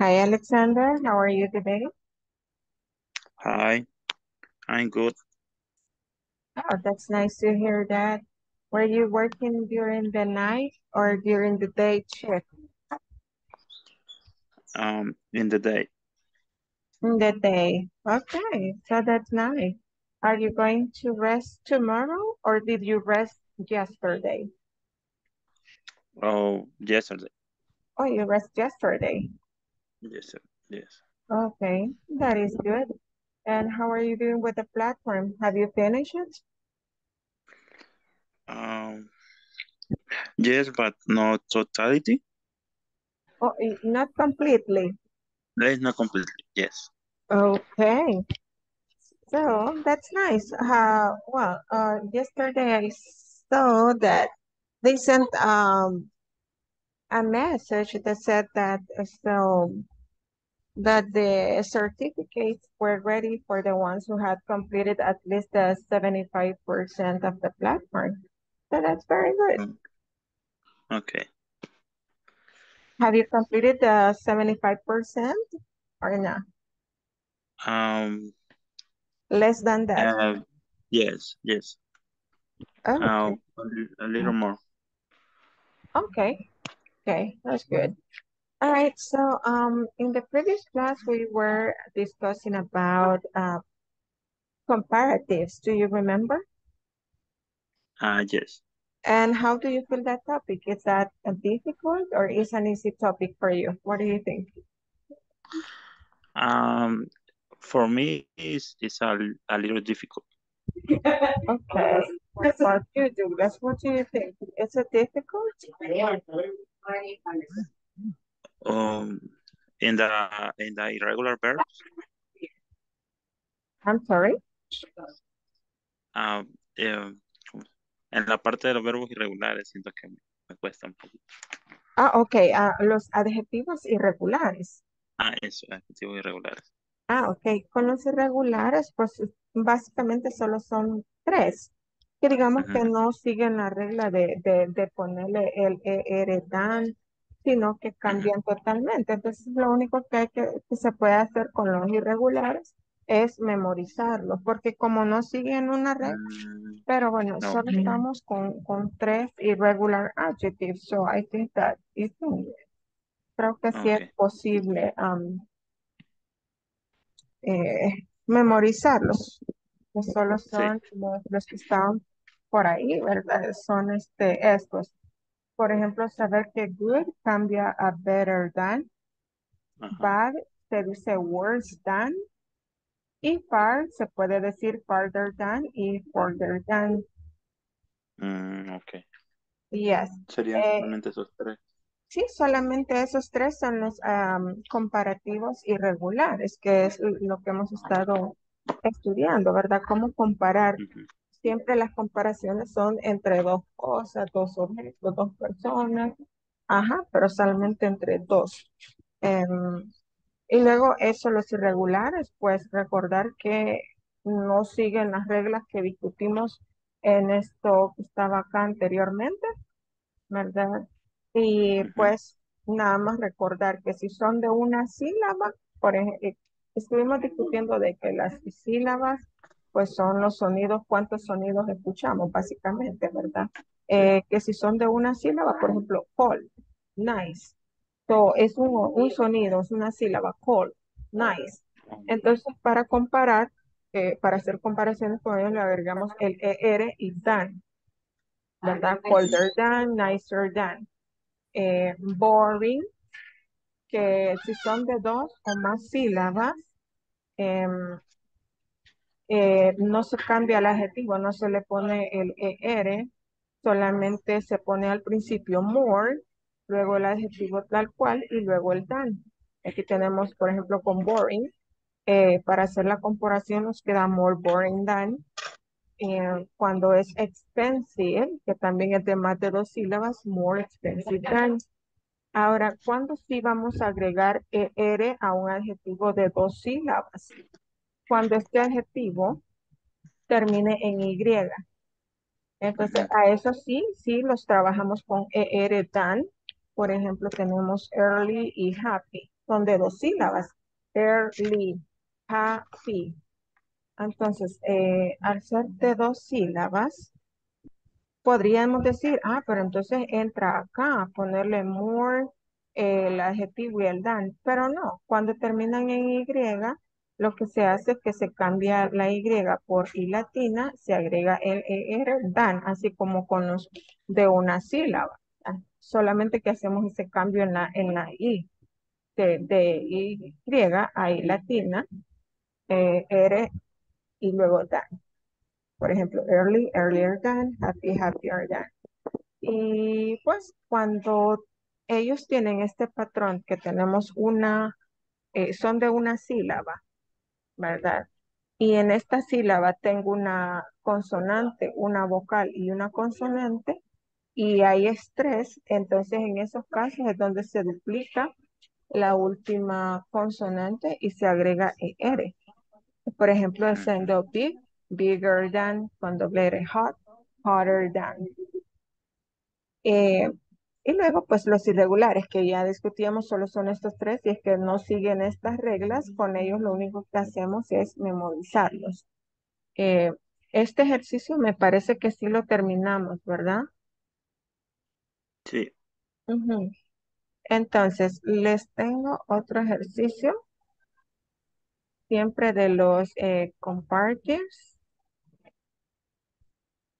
Hi, Alexander. How are you today? Hi, I'm good. Oh, that's nice to hear that. Were you working during the night or during the day shift? Um, in the day. In the day. Okay, so that's nice. Are you going to rest tomorrow or did you rest yesterday? Oh, yesterday. Oh, you rest yesterday. Yes, sir. Yes. Okay, that is good. And how are you doing with the platform? Have you finished it? Um, yes, but not totality. Oh, not completely. That is not completely. Yes. Okay. So that's nice. Uh, well, uh, yesterday I saw that they sent um a message that said that uh, so that the certificates were ready for the ones who had completed at least the 75% of the platform. So that's very good. Mm, Okay. Have you completed the 75% or not? Um, Less than that. uh, yes, yes. Uh, Okay. a, li- a little more. Okay. Okay. That's good. All right, so um, in the previous class, we were discussing about uh, comparatives. Do you remember? Uh, yes. And how do you feel that topic? Is that a difficult or is an easy topic for you? What do you think? Um, for me, it's, it's a, a little difficult. Okay. That's What about you, Douglas? What do you think? Is it difficult? Um, in the in the irregular verbs, I'm sorry. um, eh, en la parte de los verbos irregulares, siento que me, me cuesta un poco. Ah, ok. ah, los adjetivos irregulares. Ah, eso, adjetivos irregulares. Ah, ok. Con los irregulares, pues básicamente solo son tres, que digamos que Ujú. no siguen la regla de, de, de ponerle el ER dan, sino que cambian totalmente. Entonces, lo único que, hay que, que se puede hacer con los irregulares es memorizarlos, porque como no siguen una regla, Mm, pero bueno, no. solo estamos con, con tres irregular adjectives, so I think that is, creo que sí es posible. um, eh, memorizarlos, que solo Sí. son los, los que están por ahí, ¿verdad? Son este, estos. Por ejemplo, saber que good cambia a better than, Ajá. bad se dice worse than, y far se puede decir farther than y further than. Mm, ok. Yes. Serían Eh, solamente esos tres. sí, solamente esos tres son los am, comparativos irregulares, que es lo que hemos estado estudiando, ¿verdad? Cómo comparar. Siempre las comparaciones son entre dos cosas, dos objetos, dos personas, ajá, pero solamente entre dos. Em, y luego eso, los irregulares, pues recordar que no siguen las reglas que discutimos en esto que estaba acá anteriormente, ¿verdad? Y pues nada más recordar que si son de una sílaba, por ejemplo, estuvimos discutiendo de que las sílabas pues son los sonidos, cuántos sonidos escuchamos básicamente, ¿verdad? Eh, que si son de una sílaba, por ejemplo, call, nice. So, es un, un sonido, es una sílaba, call, nice. Entonces, para comparar, eh, para hacer comparaciones con ellos, le agregamos el ER y dan. ¿verdad? Colder than, nicer than. Eh, boring, que si son de dos o más sílabas, em, eh, no se cambia el adjetivo, no se le pone el ER, solamente se pone al principio more, luego el adjetivo tal cual y luego el than. Aquí tenemos, por ejemplo, con boring, eh, para hacer la comparación nos queda more boring than, eh, cuando es expensive, que también es de más de dos sílabas, more expensive than. Ahora, ¿cuándo sí vamos a agregar ER a un adjetivo de dos sílabas? Cuando este adjetivo termine en Y. Entonces, a eso sí, sí los trabajamos con ER than. Por ejemplo, tenemos early y happy. son de dos sílabas. Early, happy. Entonces, eh, al ser de dos sílabas, podríamos decir, ah, pero entonces entra acá, ponerle more, eh, el adjetivo y el dan, pero no, cuando terminan en Y, lo que se hace es que se cambia la Y por I latina, se agrega el ER, dan, así como con los de una sílaba. Solamente que hacemos ese cambio en la, en la I, de, de Y a I latina, eh, R y luego dan. Por ejemplo, early, earlier than, happy, happier than. Y pues cuando ellos tienen este patrón que tenemos una, eh, son de una sílaba, ¿verdad? Y en esta sílaba tengo una consonante, una vocal y una consonante, y hay estrés, entonces en esos casos es donde se duplica la última consonante y se agrega ER. Por ejemplo, el sendo big, bigger than, con doble R, hot, hotter than. Eh, y luego, pues los irregulares que ya discutíamos solo son estos tres y es que no siguen estas reglas, con ellos lo único que hacemos es memorizarlos. Eh, este ejercicio me parece que sí lo terminamos, ¿verdad? Sí. Entonces, les tengo otro ejercicio, siempre de los eh,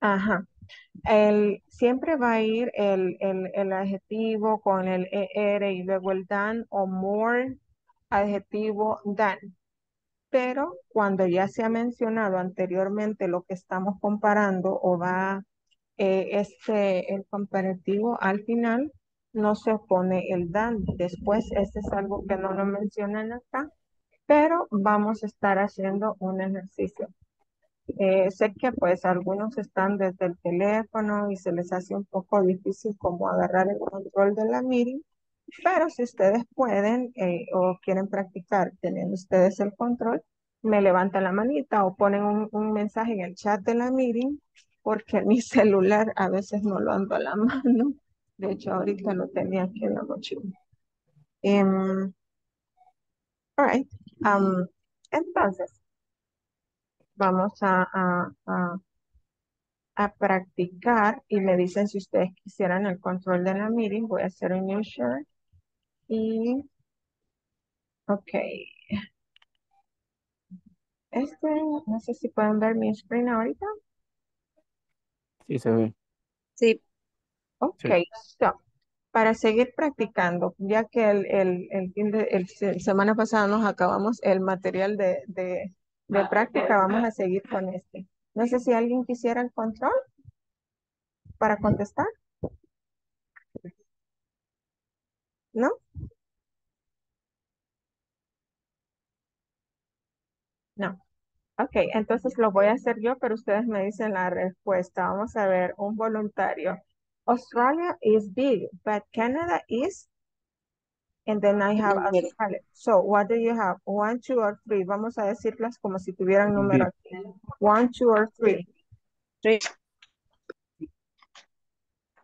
Ajá. El, siempre va a ir el, el, adjetivo con el ER y luego el dan o more adjetivo dan. Pero cuando ya se ha mencionado anteriormente lo que estamos comparando o va eh, este, el comparativo al final, no se pone el dan. Después, este es algo que no lo mencionan acá, pero vamos a estar haciendo un ejercicio. Eh, sé que pues algunos están desde el teléfono y se les hace un poco difícil como agarrar el control de la meeting, pero si ustedes pueden eh, o quieren practicar teniendo ustedes el control, me levantan la manita o ponen un, mensaje en el chat de la meeting porque mi celular a veces no lo ando a la mano. De hecho, ahorita lo tenía aquí en la mochila. Um, all right. Um, entonces, vamos a, a, practicar y me dicen si ustedes quisieran el control de la meeting. Voy a hacer un new share y ok. Este, no sé si pueden ver mi screen ahorita. Sí, se ve. Sí. Ok, so, para seguir practicando, ya que el, el, el, semana pasada nos acabamos el material de, de de práctica, vamos a seguir con este. No sé si alguien quisiera el control para contestar. ¿No? No. Ok, entonces lo voy a hacer yo, pero ustedes me dicen la respuesta. Vamos a ver, un voluntario. Australia is big, but Canada is And then I have Australia. So what do you have? One, two, or three. Vamos a decirlas como si tuvieran número aquí. One, two, or three. Three.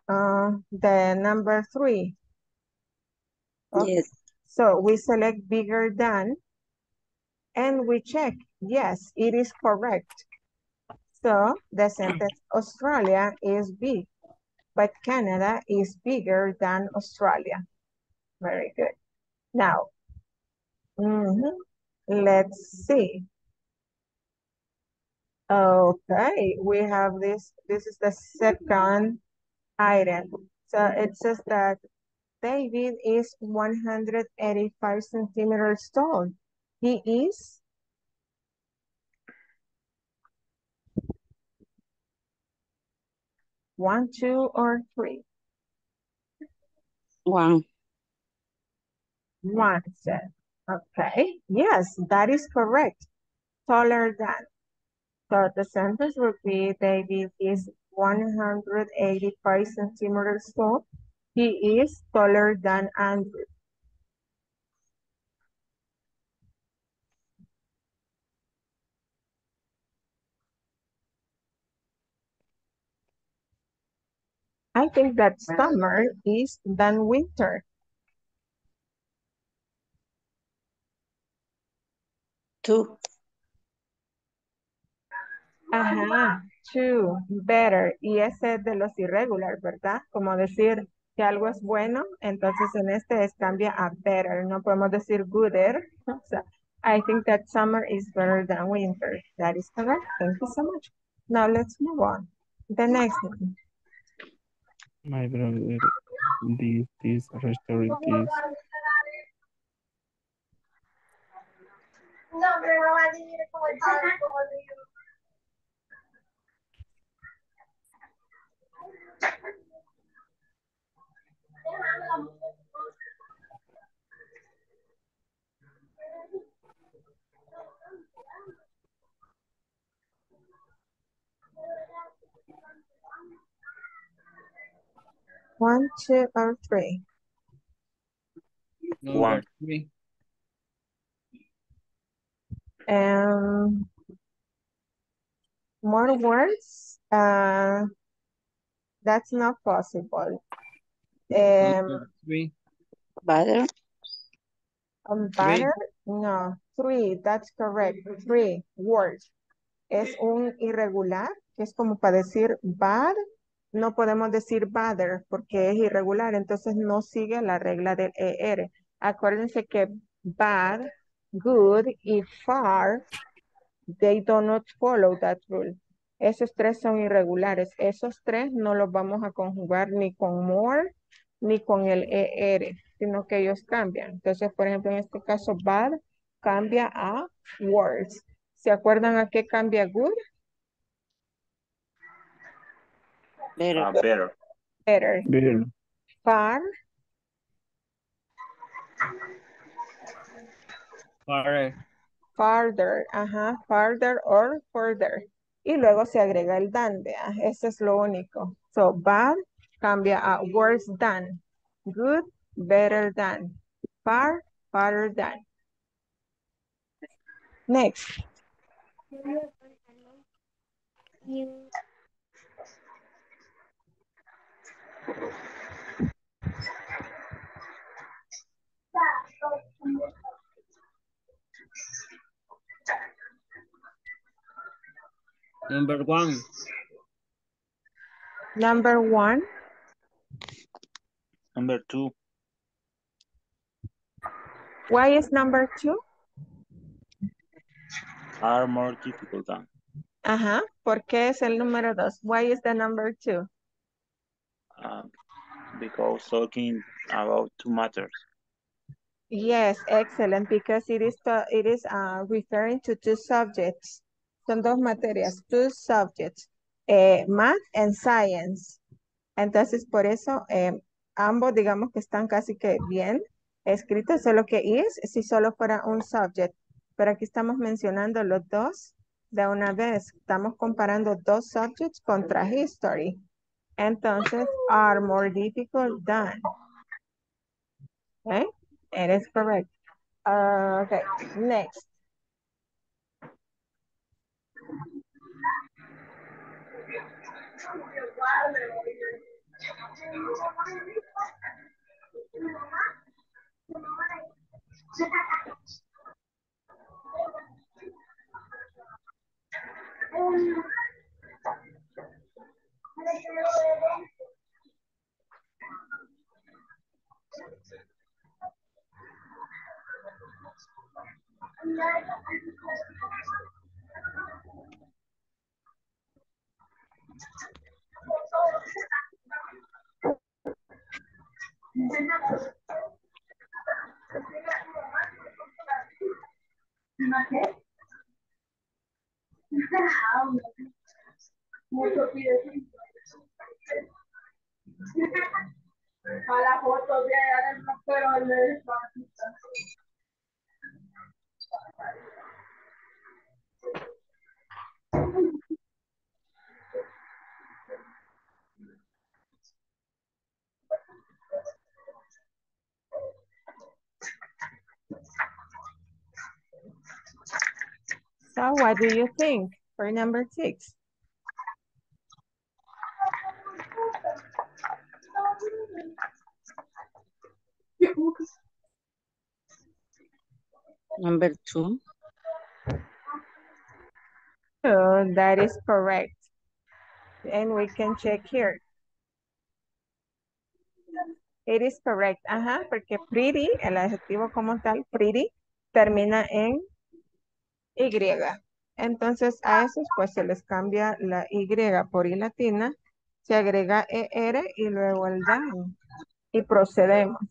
Uh, the number three. Okay. Yes. So we select bigger than and we check. Yes, it is correct. So the sentence Australia is big, but Canada is bigger than Australia. Very good. Now, mm -hmm. let's see. Okay, we have this. This is the second item. So it says that David is 185 centimeters tall. He is one, two, or three? One. One said. Okay, yes, that is correct. Taller than. So the sentence would be David is 185 centimeters tall. He is taller than Andrew. I think that summer is than winter. Two. Ajá, to, better. Y ese es de los irregular, ¿verdad? Como decir que algo es bueno, entonces en este es cambia a better. No podemos decir gooder. O sea, I think that summer is better than winter. That is correct. Thank you so much. Now let's move on. The next one. My brother, this, this restaurant is One, two, or three. number One. three. Um, more words? Uh, that's not possible. Um, Number three. Butter. um, Three. butter? No, three, that's correct. Three words. Es un irregular, que es como para decir bad. No podemos decir badder porque es irregular, entonces no sigue la regla del ER. Acuérdense que bad, good y far, they do not follow that rule. Esos tres son irregulares. Esos tres no los vamos a conjugar ni con more ni con el ER, sino que ellos cambian. Entonces, por ejemplo, en este caso, bad cambia a words. ¿Se acuerdan a qué cambia good? Better. Uh, better. Better. Better. Far, Far. farther, ajá, farther or further. Y luego se agrega el than, vea, Eso es lo único. So, bad cambia a worse than. Good, better than. Far, farther than. Next. Number one. Number one, Number two. why is number two? Are more difficult than. Ajá, ¿por qué es el número dos? Why is the number two? Uh, because talking about two matters. Yes, excellent, because it is, the- it is uh, referring to two subjects. Son dos materias, two subjects, eh, math and science. Entonces, por eso, eh, ambos digamos que están casi que bien escritos, solo que is si solo fuera un subject. Pero aquí estamos mencionando los dos de una vez. Estamos comparando dos subjects contra history. Entonces, are more difficult than. Okay, it is correct. Uh, okay, next. So what do you think for number six? Number two. two. That is correct. And we can check here. It is correct. Ajá, porque pretty, el adjetivo como tal, pretty, termina en Y. Entonces a esos pues se les cambia la Y por I latina, se agrega ER y luego el dan. Y procedemos.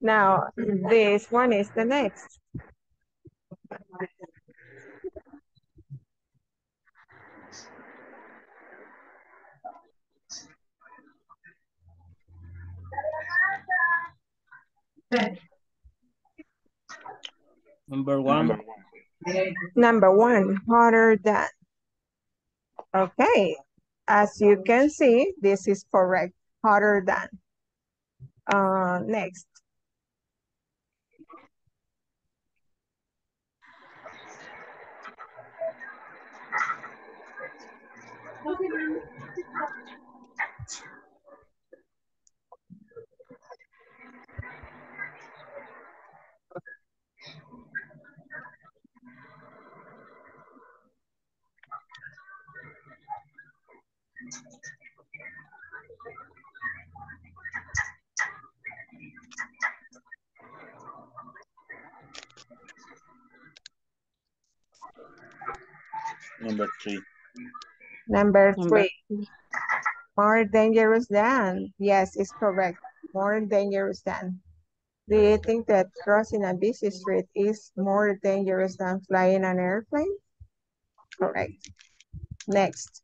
Now, this one is the next. Number one. Number one, hotter than. Okay, as you can see, this is correct, hotter than. Uh, next. Number three. Number Number- three. More dangerous than. Yes, it's correct. More dangerous than. Do you think that crossing a busy street is more dangerous than flying an airplane? Correct. Next.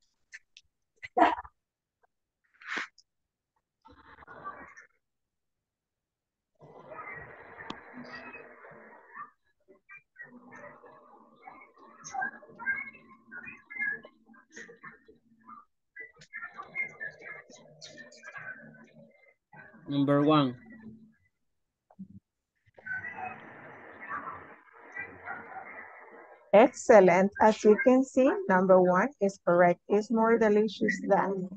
Number one. Excellent. As you can see, number one is correct. It's more delicious than.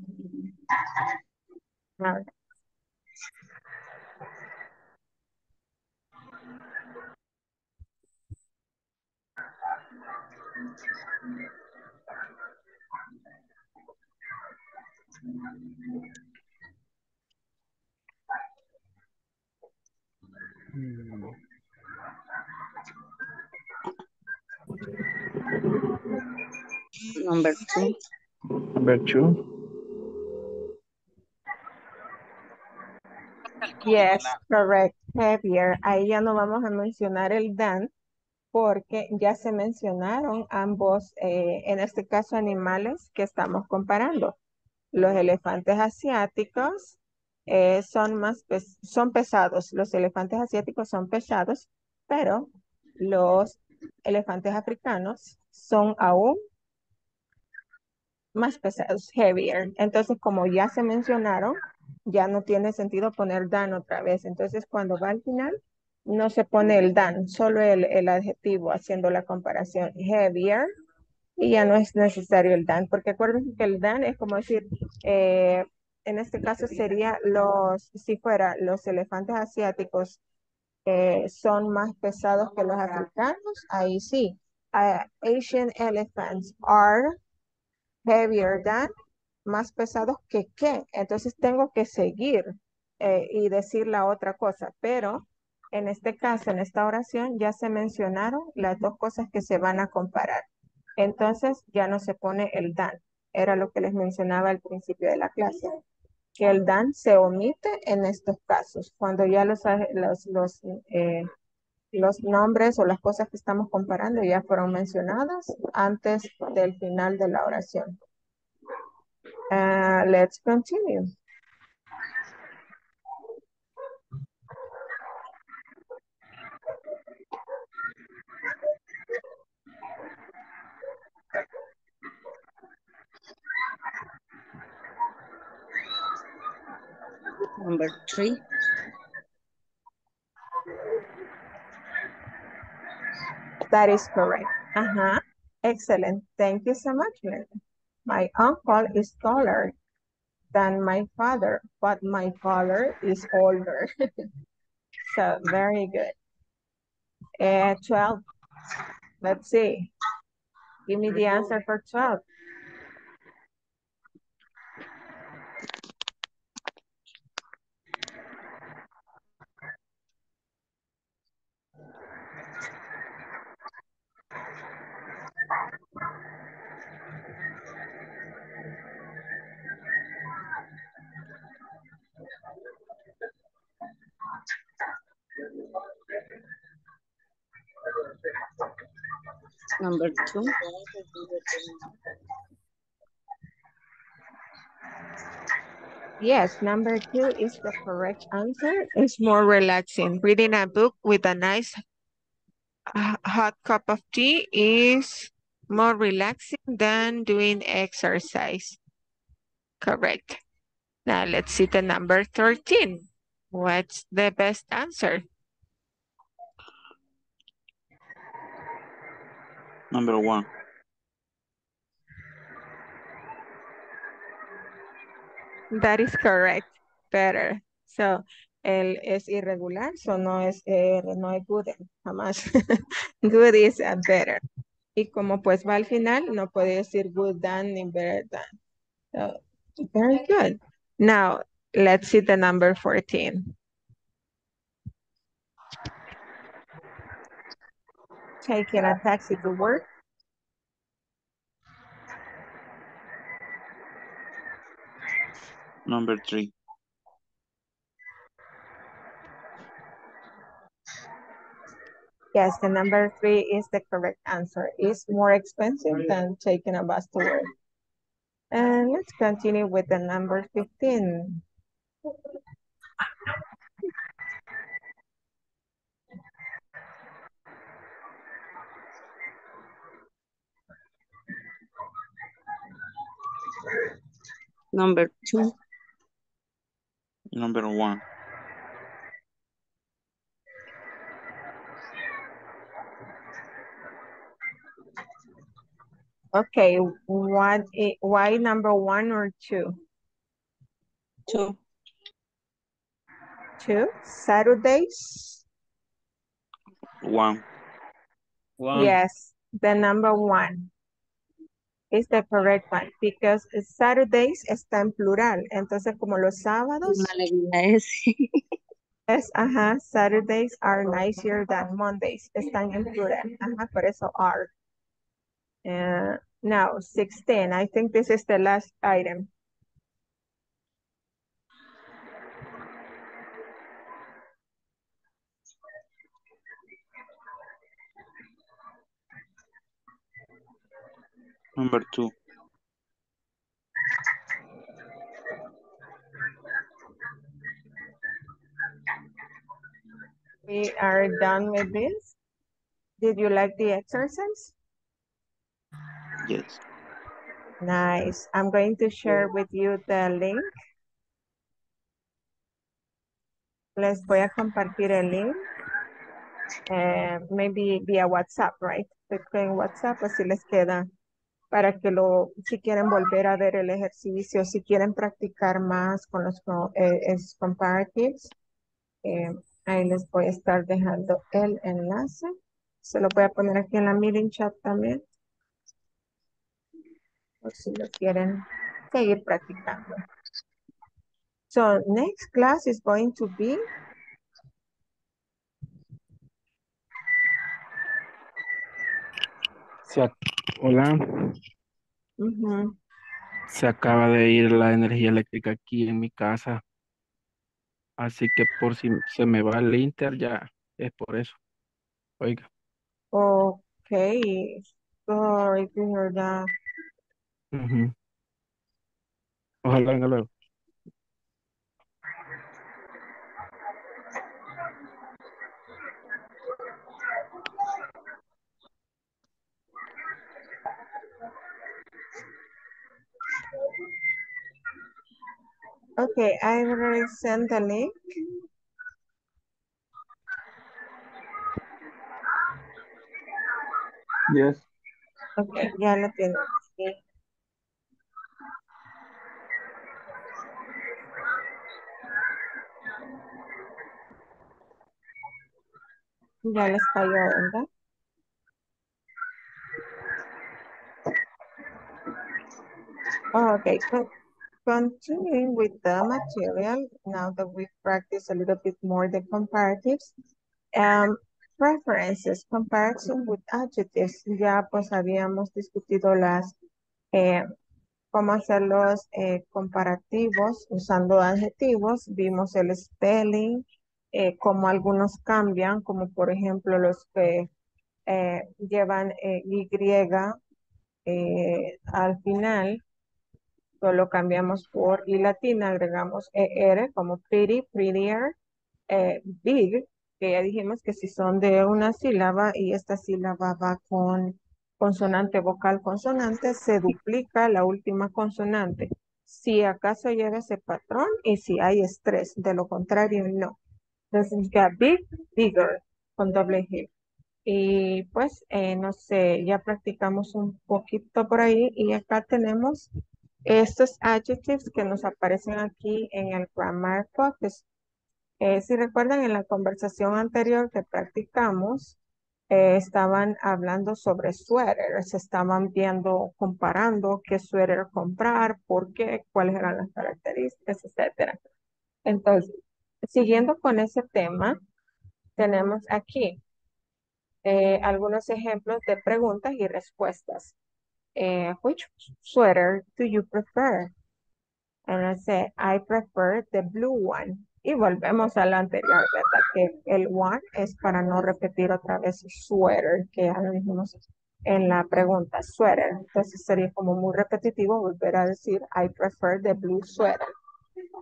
Now, Hmm. Number two. Number two. Yes, correct. Heavier. Ahí ya no vamos a mencionar el dan porque ya se mencionaron ambos, eh, en este caso, animales que estamos comparando. Los elefantes asiáticos eh, son más pes- son pesados. Los elefantes asiáticos son pesados, pero los elefantes africanos son aún más pesados, heavier. Entonces, como ya se mencionaron, ya no tiene sentido poner dan otra vez. Entonces, cuando va al final, no se pone el dan, solo el, el adjetivo haciendo la comparación heavier y ya no es necesario el dan, porque acuérdense que el dan es como decir, eh, en este caso sería los, si fuera los elefantes asiáticos eh, son más pesados que los africanos, ahí sí. Ah, Asian elephants are heavier than, más pesados que qué. Entonces tengo que seguir eh, y decir la otra cosa, pero en este caso, en esta oración, ya se mencionaron las dos cosas que se van a comparar. Entonces ya no se pone el dan. Era lo que les mencionaba al principio de la clase. Que el dan se omite en estos casos, cuando ya los, los, los, eh, los nombres o las cosas que estamos comparando ya fueron mencionadas antes del final de la oración. Uh, let's continue. Number three. That is correct. Uh-huh. Excellent. Thank you so much, Linda. My uncle is taller than my father, but my father is older. so very good. Uh, 12. Let's see. Give me the answer for 12. Number two. Yes, number two is the correct answer. It's more relaxing. Reading a book with a nice uh, hot cup of tea is more relaxing than doing exercise. Correct. Now let's see the number 13. What's the best answer? Number one. That is correct. Better. So, el es irregular, so no es, eh, no es good, jamás. good is a better. Y como pues va al final, no puede decir good than ni better than. So, very good. Now, let's see the number 14. Taking a taxi to work. Number three. Yes, the number three is the correct answer. It's more expensive than taking a bus to work. And let's continue with the number 15. Number two. Number one. Okay, what, eh, why number one or two? Two. Two, Saturdays? One. One. Yes, the number one is the correct one because Saturdays está en plural. Entonces, como los sábados, ese. es, ajá, Saturdays are nicer than Mondays. Están en plural. Ajá, por eso are. Uh, now, 16. I think this is the last item. Number two. We are done with this. Did you like the exercise? Yes. Nice. I'm going to share with you the link. Les voy a compartir el link. eh, maybe via WhatsApp, right? En WhatsApp, así les queda para que lo, si quieren volver a ver el ejercicio, si quieren practicar más con los eh, es comparatives, eh, ahí les voy a estar dejando el enlace. Se lo voy a poner aquí en la meeting chat también. Por si lo quieren seguir practicando. So next class is going to be Hola. Se acaba de ir la energía eléctrica aquí en mi casa. Así que por si se me va el Inter, ya es por eso. Oiga. Okay. Sorry to hear that. ujú. Ojalá venga luego. Okay, I already sent the link. Yes. Okay, ya lo tengo. Sí. Ya les cayó, ¿verdad? Oh, okay, co- continuing with the material, now that we've practiced a little bit more the comparatives, um, preferences, comparison with adjectives, ya pues habíamos discutido las, eh, cómo hacer los eh, comparativos usando adjetivos, vimos el spelling, eh, cómo algunos cambian, como por ejemplo los que eh, llevan eh, Y al final, solo cambiamos por I latina, agregamos ER como pretty, prettier, eh, big, que ya dijimos que si son de una sílaba y esta sílaba va con consonante vocal consonante, se duplica la última consonante. Si acaso lleva ese patrón y si hay estrés, de lo contrario no. Entonces ya big, bigger, con doble G. Y pues, eh, no sé, ya practicamos un poquito por ahí y acá tenemos estos adjectives que nos aparecen aquí en el Grammar Focus. Eh, si recuerdan en la conversación anterior que practicamos, eh, estaban hablando sobre suéteres, estaban viendo, comparando qué suéter comprar, por qué, cuáles eran las características, etcétera. Entonces, siguiendo con ese tema, tenemos aquí eh, algunos ejemplos de preguntas y respuestas. Eh, which sweater do you prefer? And I say, I prefer the blue one. Y volvemos a la anterior, ¿verdad? Que el one es para no repetir otra vez sweater, que ya lo dijimos en la pregunta, sweater. Entonces sería como muy repetitivo volver a decir, I prefer the blue sweater.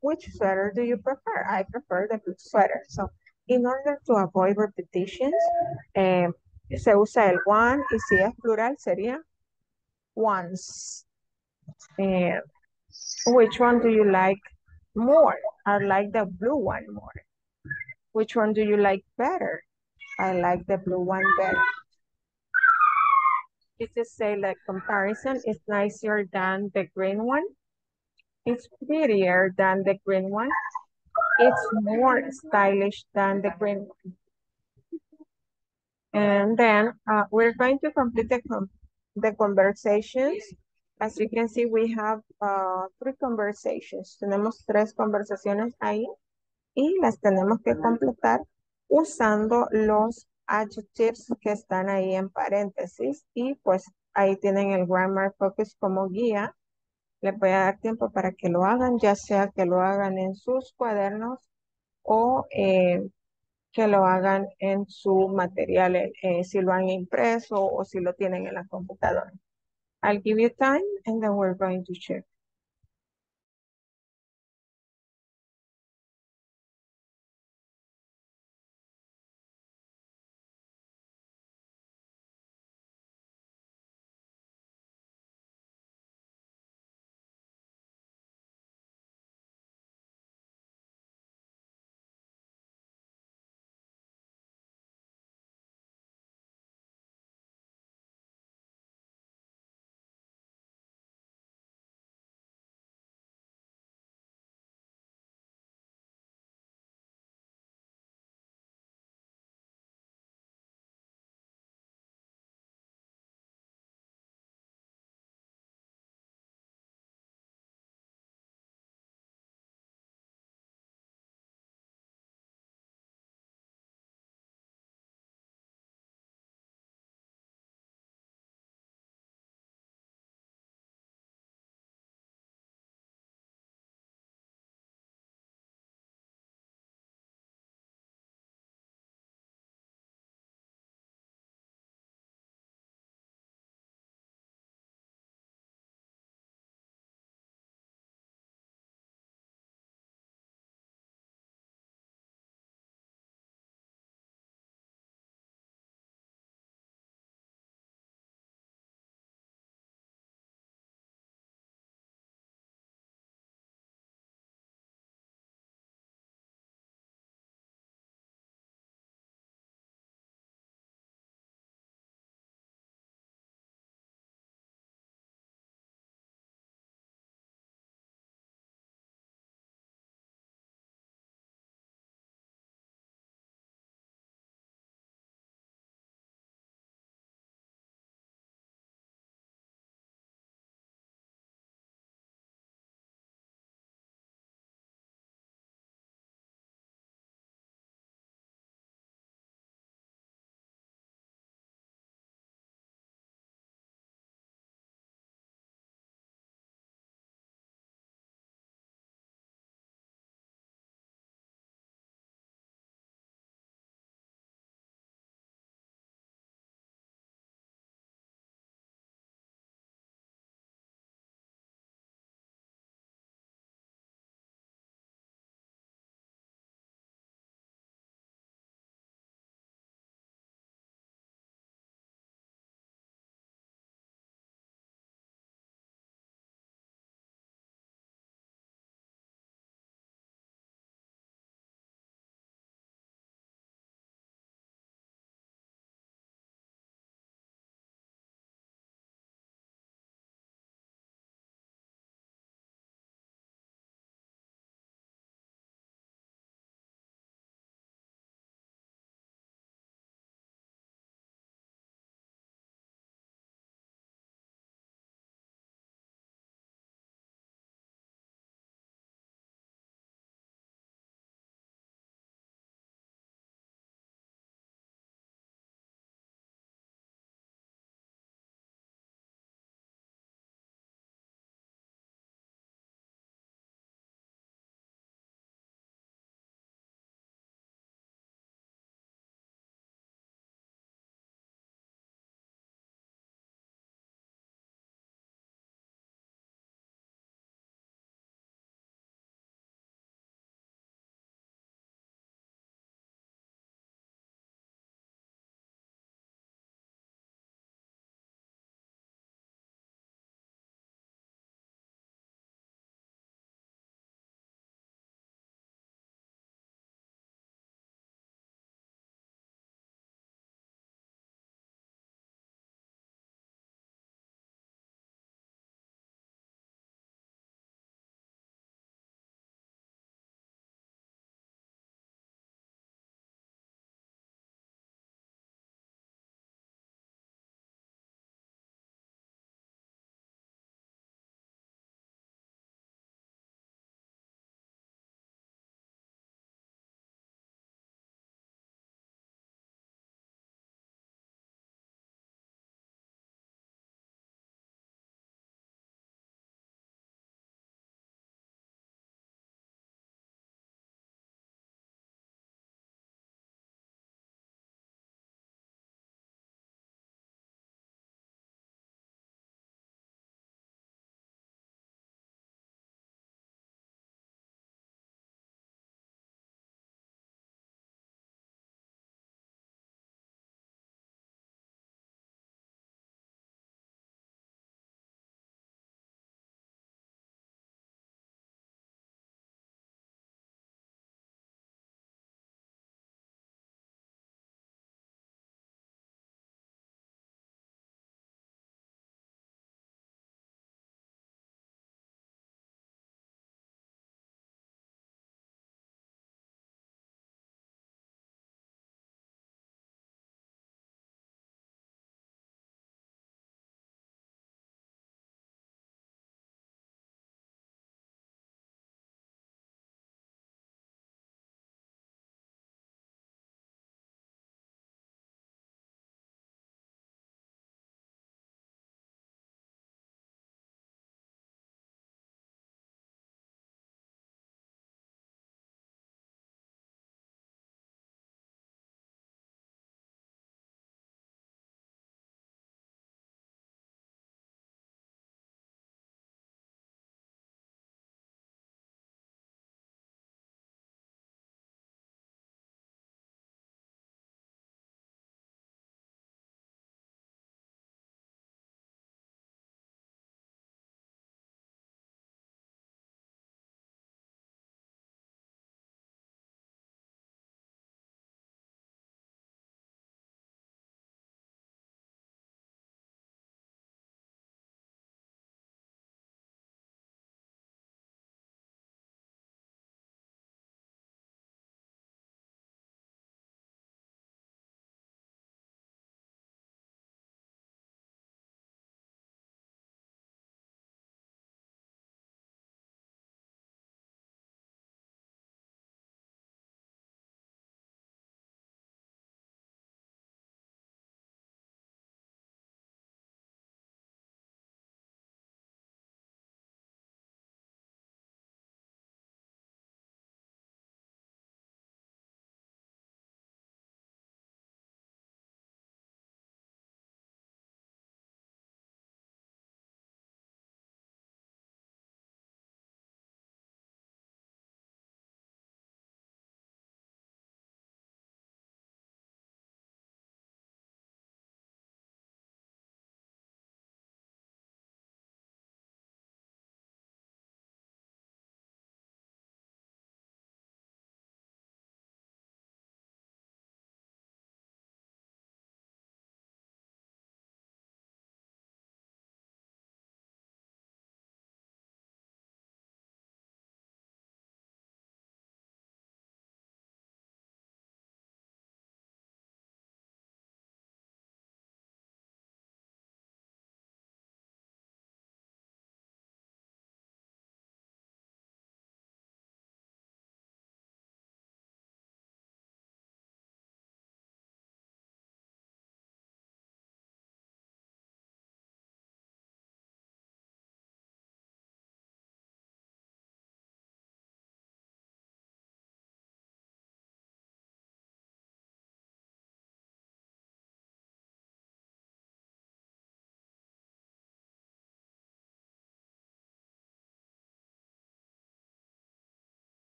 Which sweater do you prefer? I prefer the blue sweater. So, in order to avoid repetitions, eh, se usa el one y si es plural sería ones. Eh, which one do you like more? I like the blue one more. Which one do you like better? I like the blue one better. You just say like comparison is nicer than the green one. It's prettier than the green one. It's more stylish than the green one. And then uh, we're going to complete the, the conversations. As you can see, we have uh, three conversations. Tenemos tres conversaciones ahí y las tenemos que completar usando los adjectives que están ahí en paréntesis y pues ahí tienen el Grammar Focus como guía. Les voy a dar tiempo para que lo hagan, ya sea que lo hagan en sus cuadernos o eh, que lo hagan en su material, eh, si lo han impreso o si lo tienen en la computadora. I'll give you time and then we're going to check.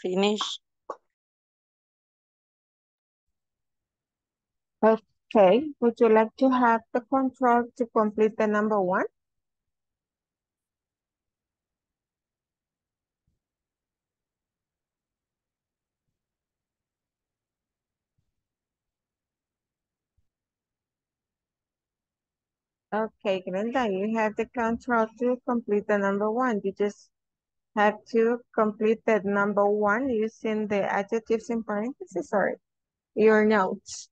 Finish. Okay, would you like to have the control to complete the number one? Okay, Glenda, you have the control to complete the number one. You just have to complete the number one using the adjectives in parentheses or your notes.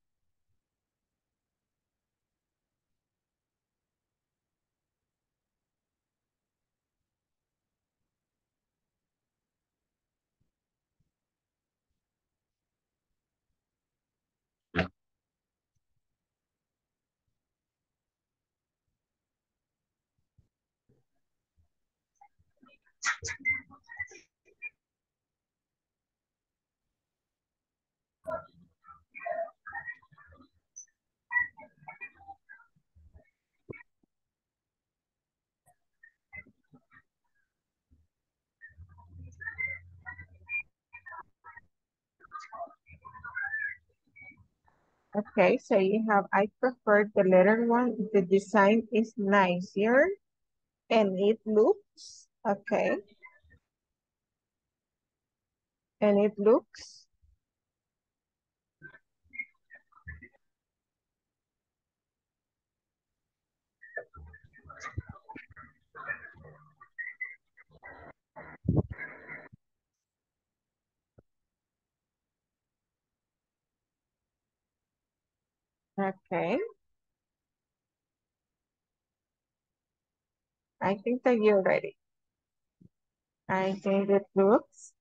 Okay, so you have, I prefer the letter one. The design is nicer and it looks, okay. And it looks Okay. I think that you're ready. I think it looks.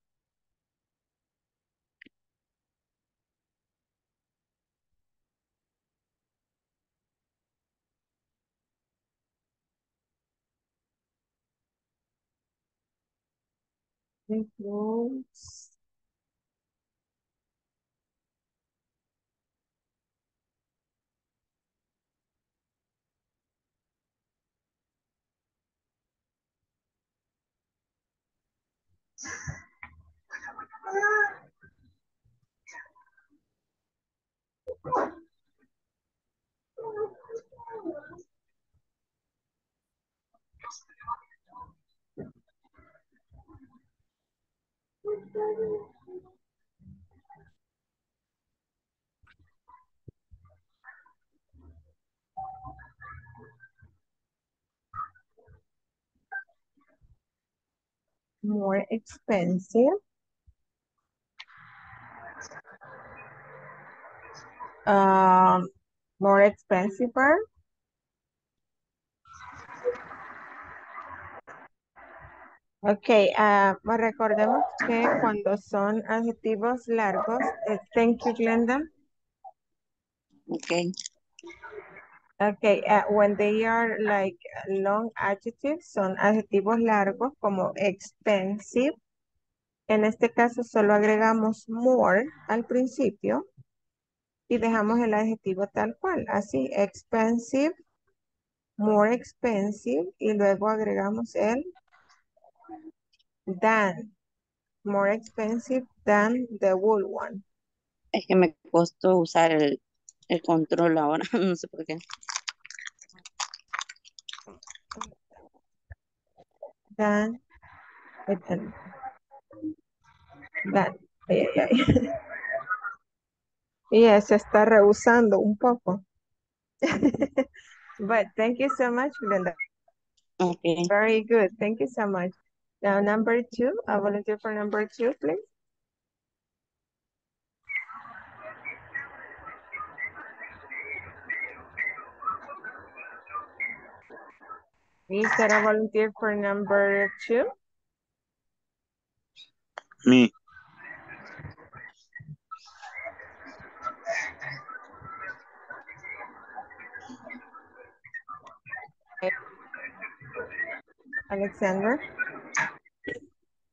It looks. More expensive. Um, more expensive. Ok, pues recordemos que cuando son adjetivos largos, eh, thank you, Glenda. Okay. Okay, uh, when they are like long adjectives, son adjetivos largos como expensive. En este caso solo agregamos more al principio y dejamos el adjetivo tal cual, así, expensive, more expensive y luego agregamos el than, more expensive than the wool one. Es que me costó usar el, el control ahora, no sé por qué. Than, than, than. Ay, ay, ay. Yeah, se está rehusando un poco. But thank you so much, Glenda. Okay. Very good. Thank you so much. Now, number two, a volunteer for number two, please. Is there a volunteer for number two? Me. Alexander?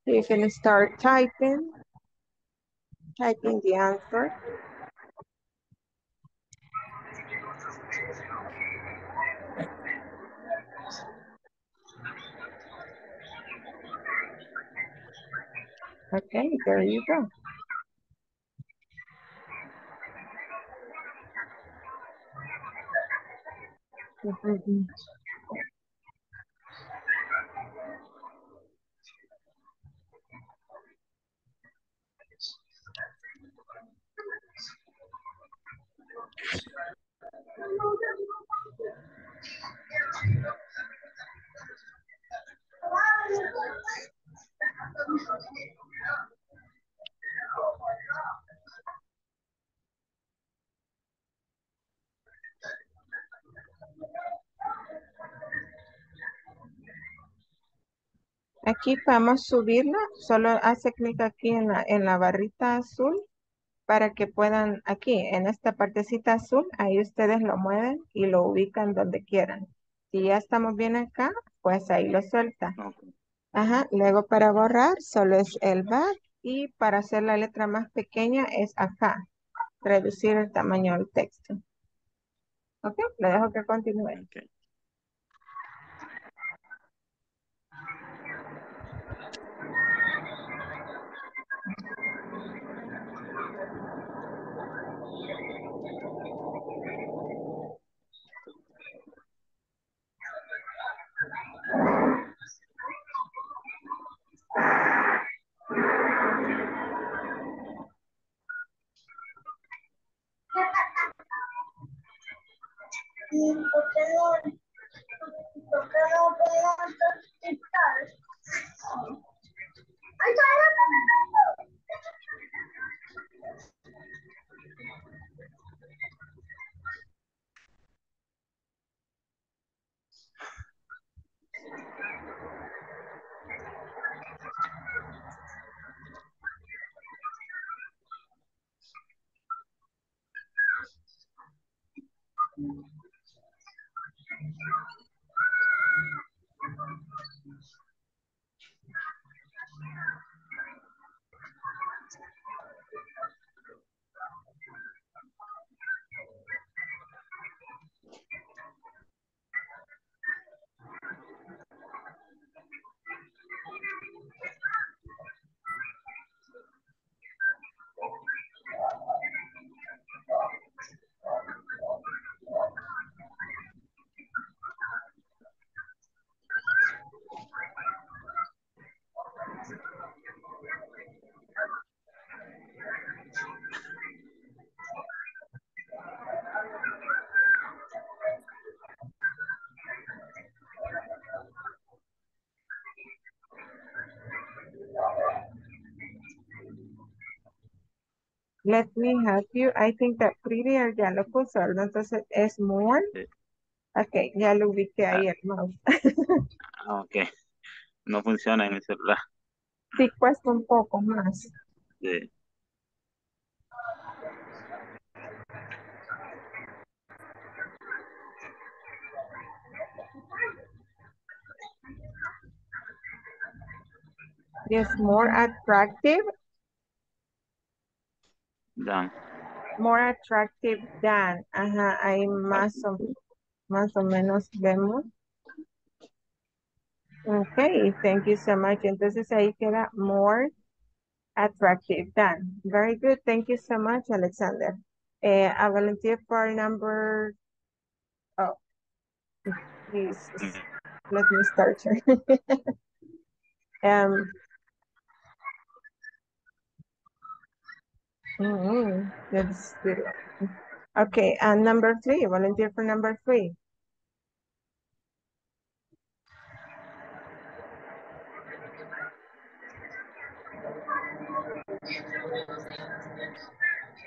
You can start typing. Typing the answer. Okay, there you go. Mhm. Aquí podemos subirla, solo hace clic aquí en la, en la barrita azul para que puedan, aquí en esta partecita azul, ahí ustedes lo mueven y lo ubican donde quieran. Si ya estamos bien acá, pues ahí lo suelta. Ajá, luego para borrar solo es el back y para hacer la letra más pequeña es acá, reducir el tamaño del texto. Ok, le dejo que continúe. No, Let me help you. I think that prettier ya lo puso. Entonces es more. Sí. Ok, ya lo ubiqué ahí el mouse. Ah, ok. No funciona en el celular. Sí, cuesta un poco más. Sí. Yes, more attractive, Dan. more attractive than. Ajá, ahí más o, más o menos vemos. Okay, thank you so much. Entonces ahí queda more attractive than. Very good. Thank you so much, Alexander. Eh, a volunteer for number, oh, Jesus. Mm, Let me start here. um, mm, that's good. Okay, and number three, volunteer for number three.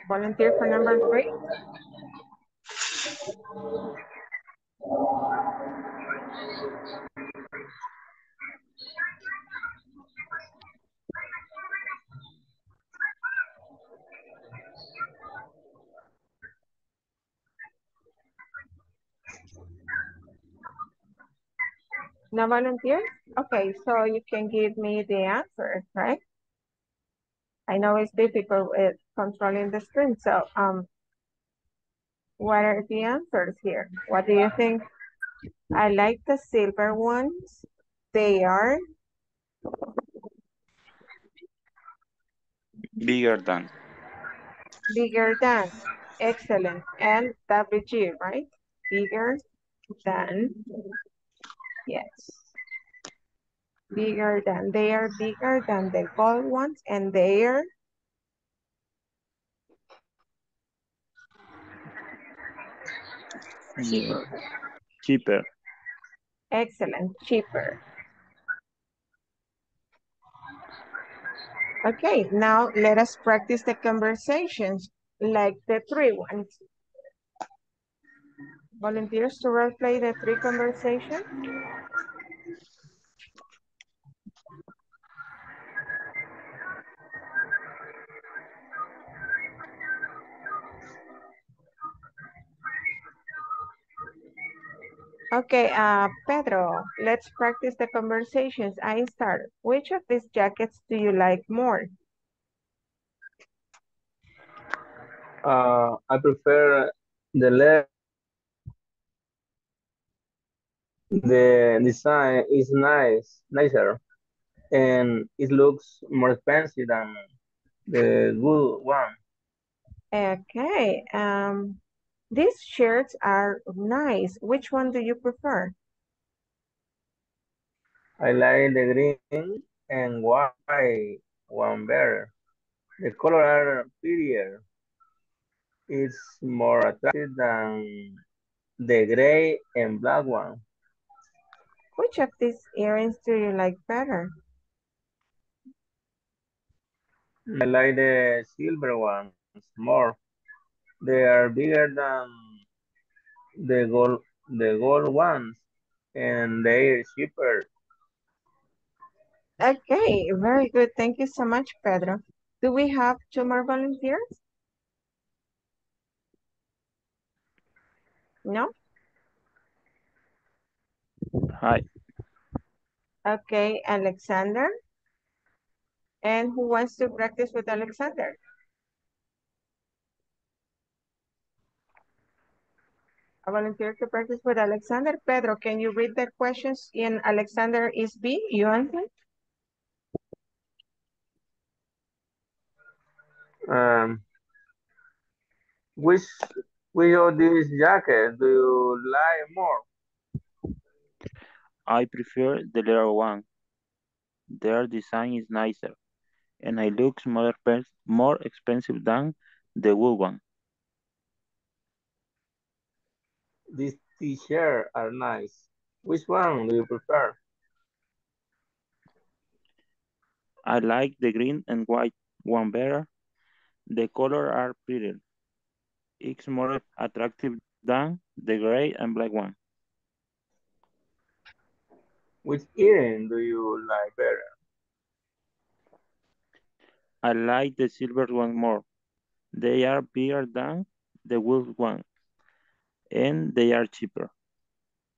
Volunteer for number three. No volunteer? Okay, so you can give me the answer, right? I know it's difficult with controlling the screen, so um, what are the answers here? What do you think? I like the silver ones. They are Bigger than. Bigger than. Excellent. And WG, right? Bigger than. Yes. Bigger than. They are bigger than the gold ones and they are Cheaper. Cheaper. excellent. Cheaper. Okay, now let us practice the conversations like the three ones. Volunteers to role play the three conversations? Okay, uh, Pedro, let's practice the conversations. I start. Which of these jackets do you like more? Uh, I prefer the left. The design is nice, nicer, and it looks more expensive than the good one. Okay, um, these shirts are nice. Which one do you prefer? I like the green and white one better. The color are prettier. It's more attractive than the gray and black one. Which of these earrings do you like better? I like the silver ones more. They are bigger than the gold, the gold ones, and they're cheaper. Okay, very good. Thank you so much, Pedro. Do we have two more volunteers? No? Hi. Okay, Alexander. And who wants to practice with Alexander? A volunteer to practice with Alexander. Pedro, can you read the questions in Alexander is B? You answer? Um, which which of these jackets do you like more? I prefer the leather one. Their design is nicer, and it looks more, more expensive than the wool one. These t-shirts are nice. Which one do you prefer? I like the green and white one better. The colors are prettier. It's more attractive than the gray and black one. Which earring do you like better? I like the silver one more. They are bigger than the wool one, and they are cheaper.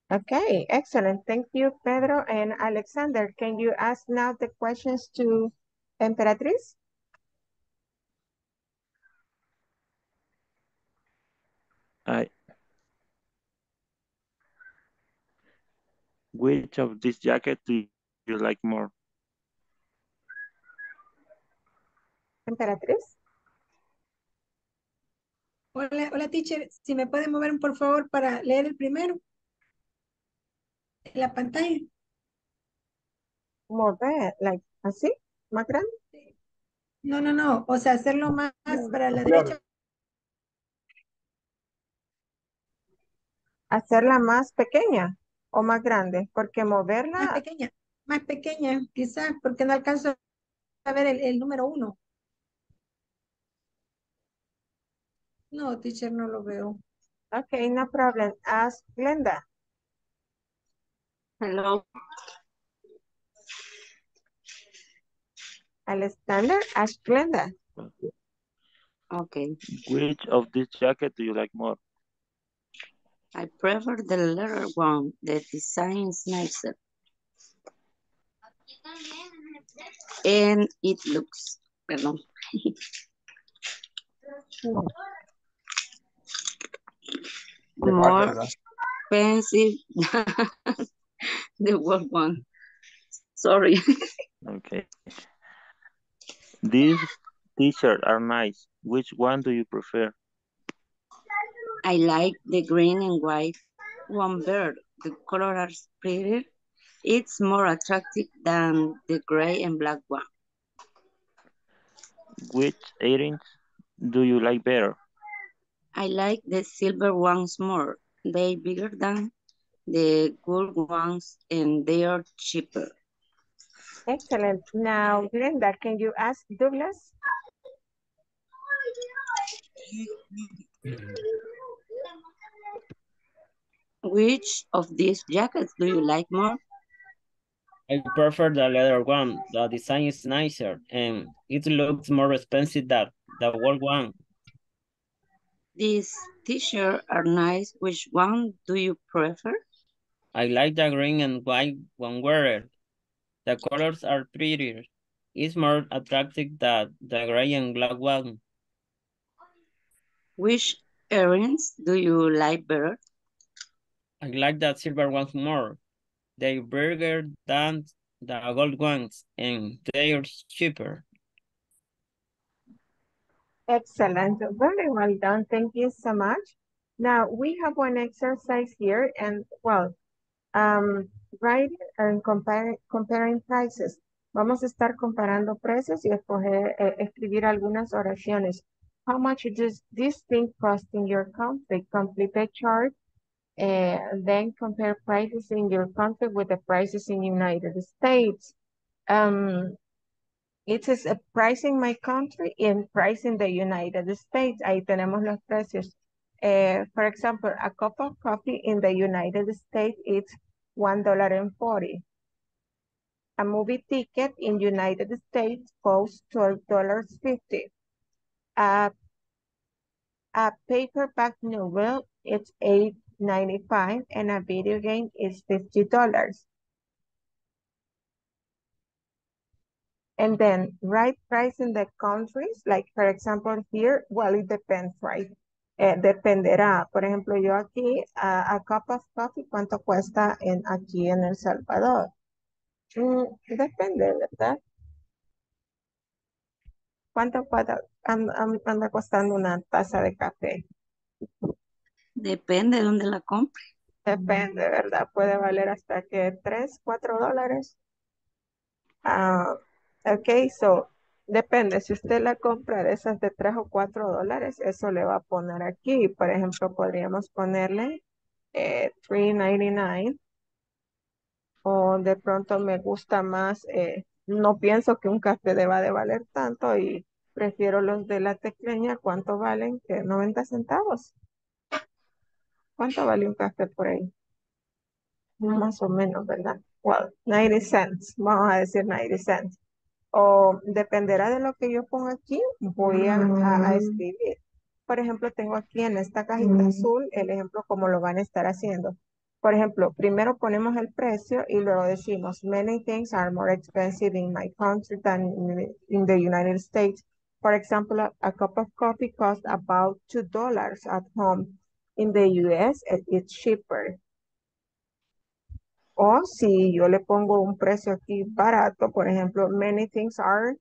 Okay, excellent. Thank you, Pedro and Alexander. Can you ask now the questions to Emperatriz? Which of this jacket do you like more? Emperatriz. Hola, hola teacher, si me puede mover por favor para leer el primero. En la pantalla. Mover, like, así, más grande. No, no, no, o sea, hacerlo más para la derecha. Hacerla más pequeña o más grande, porque Más moverla, pequeña, más pequeña, quizás, porque no alcanzo a ver el, el número uno. No, teacher, no lo veo. okay, no problem. Ask Glenda. Hello. Alexander, ask Glenda. Okay. Which of this jacket do you like more? I prefer the leather one. The design is nicer. And it looks, perdón, more parte, expensive than the world one. Sorry. Okay. These t-shirts are nice. Which one do you prefer? I like the green and white one better. The color are prettier. It's more attractive than the gray and black one. Which earrings do you like better? I like the silver ones more. They're bigger than the gold ones and they are cheaper. Excellent. Now, Glenda, can you ask Douglas? Mm-hmm. Which of these jackets do you like more? I prefer the leather one. The design is nicer and it looks more expensive than the gold one. These t-shirts are nice. Which one do you prefer? I like the green and white one wearer. The colors are prettier. It's more attractive than the gray and black one. Which earrings do you like better? I like that silver ones more. They're bigger than the gold ones and they're cheaper. Excellent. Very well done. Thank you so much. Now, we have one exercise here and, well, um, writing and comparing, comparing prices. Vamos a estar comparando precios y escoger, eh, escribir algunas oraciones. How much does this thing cost in your country? Complete a chart. Uh, then compare prices in your country with the prices in United States. Um, it says a price in my country and price in the United States. Ahí tenemos los precios. Uh, for example, a cup of coffee in the United States it's $1.40. A movie ticket in United States costs $12.50. A, a paperback novel, it's $8.95 and a video game is $50. And then right price in the countries, like for example here, well, it depends, right? Eh, dependerá. Por ejemplo, yo aquí, a, a cup of coffee, ¿cuánto cuesta en, aquí en El Salvador? Mm, depende, ¿verdad? ¿Cuánto cuesta, anda, anda costando una taza de café? Depende de dónde la compre. Depende, ¿verdad? Puede valer hasta que 3, 4 dólares. Ah, ok, so, depende. Si usted la compra de esas de 3 o 4 dólares, eso le va a poner aquí. Por ejemplo, podríamos ponerle eh, $3.99. O de pronto me gusta más, eh, no pienso que un café deba de valer tanto y prefiero los de la tecleña. ¿Cuánto valen? Que 90 centavos. ¿Cuánto vale un café por ahí? Más o menos, ¿verdad? Well, 90 cents. Vamos a decir 90 cents. O dependerá de lo que yo ponga aquí, voy a, a- a escribir. Por ejemplo, tengo aquí en esta cajita azul el ejemplo como lo van a estar haciendo. Por ejemplo, primero ponemos el precio y luego decimos, many things are more expensive in my country than in, the United States. For example, a, a cup of coffee costs about $2 at home. In the US, it's cheaper. O si yo le pongo un precio aquí barato, por ejemplo, many things are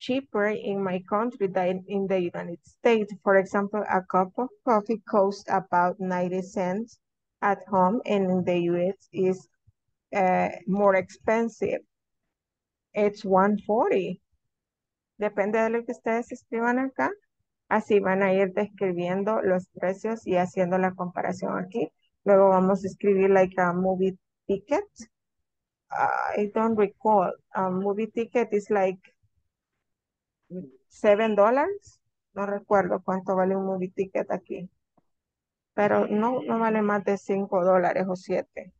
cheaper in my country than in the United States. For example, a cup of coffee costs about 90 cents at home and in the US is uh, more expensive. It's 140. Depende de lo que ustedes escriban acá. Así van a ir describiendo los precios y haciendo la comparación aquí. Luego vamos a escribir like a movie ticket. I don't recall. A movie ticket is like seven dollars. No recuerdo cuánto vale un movie ticket aquí. Pero no, no vale más de cinco dólares o siete.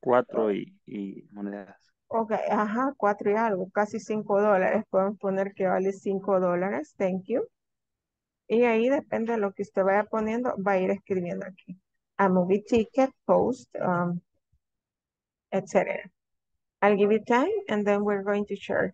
Cuatro y, y monedas. Ok, ajá, cuatro y algo, casi cinco dólares. Pueden poner que vale cinco dólares. Thank you. Y ahí depende de lo que usted vaya poniendo, va a ir escribiendo aquí. A movie ticket, post, um, etc. I'll give you time and then we're going to share.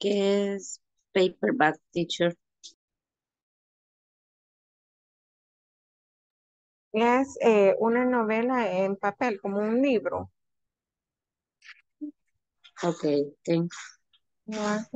¿Qué es paperback, teacher? Es eh, una novela en papel, como un libro. Okay, thanks. Ajá.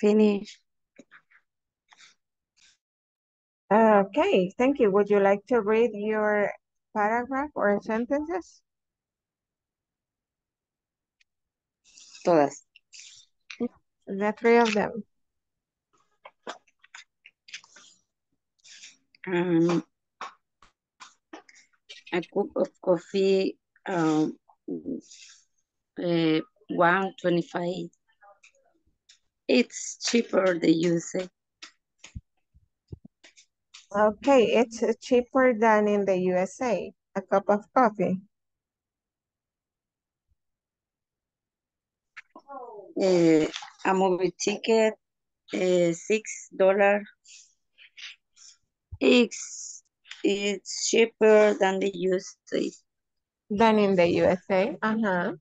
Finish. Okay, thank you. Would you like to read your paragraph or sentences? Todas. The three of them. Um, a cup of coffee, um, uh, 125. It's cheaper the USA. Okay, it's cheaper than in the USA. A cup of coffee. Uh, a movie ticket, uh, six dollar. It's it's cheaper than the USA. Than in the USA. Uh-huh.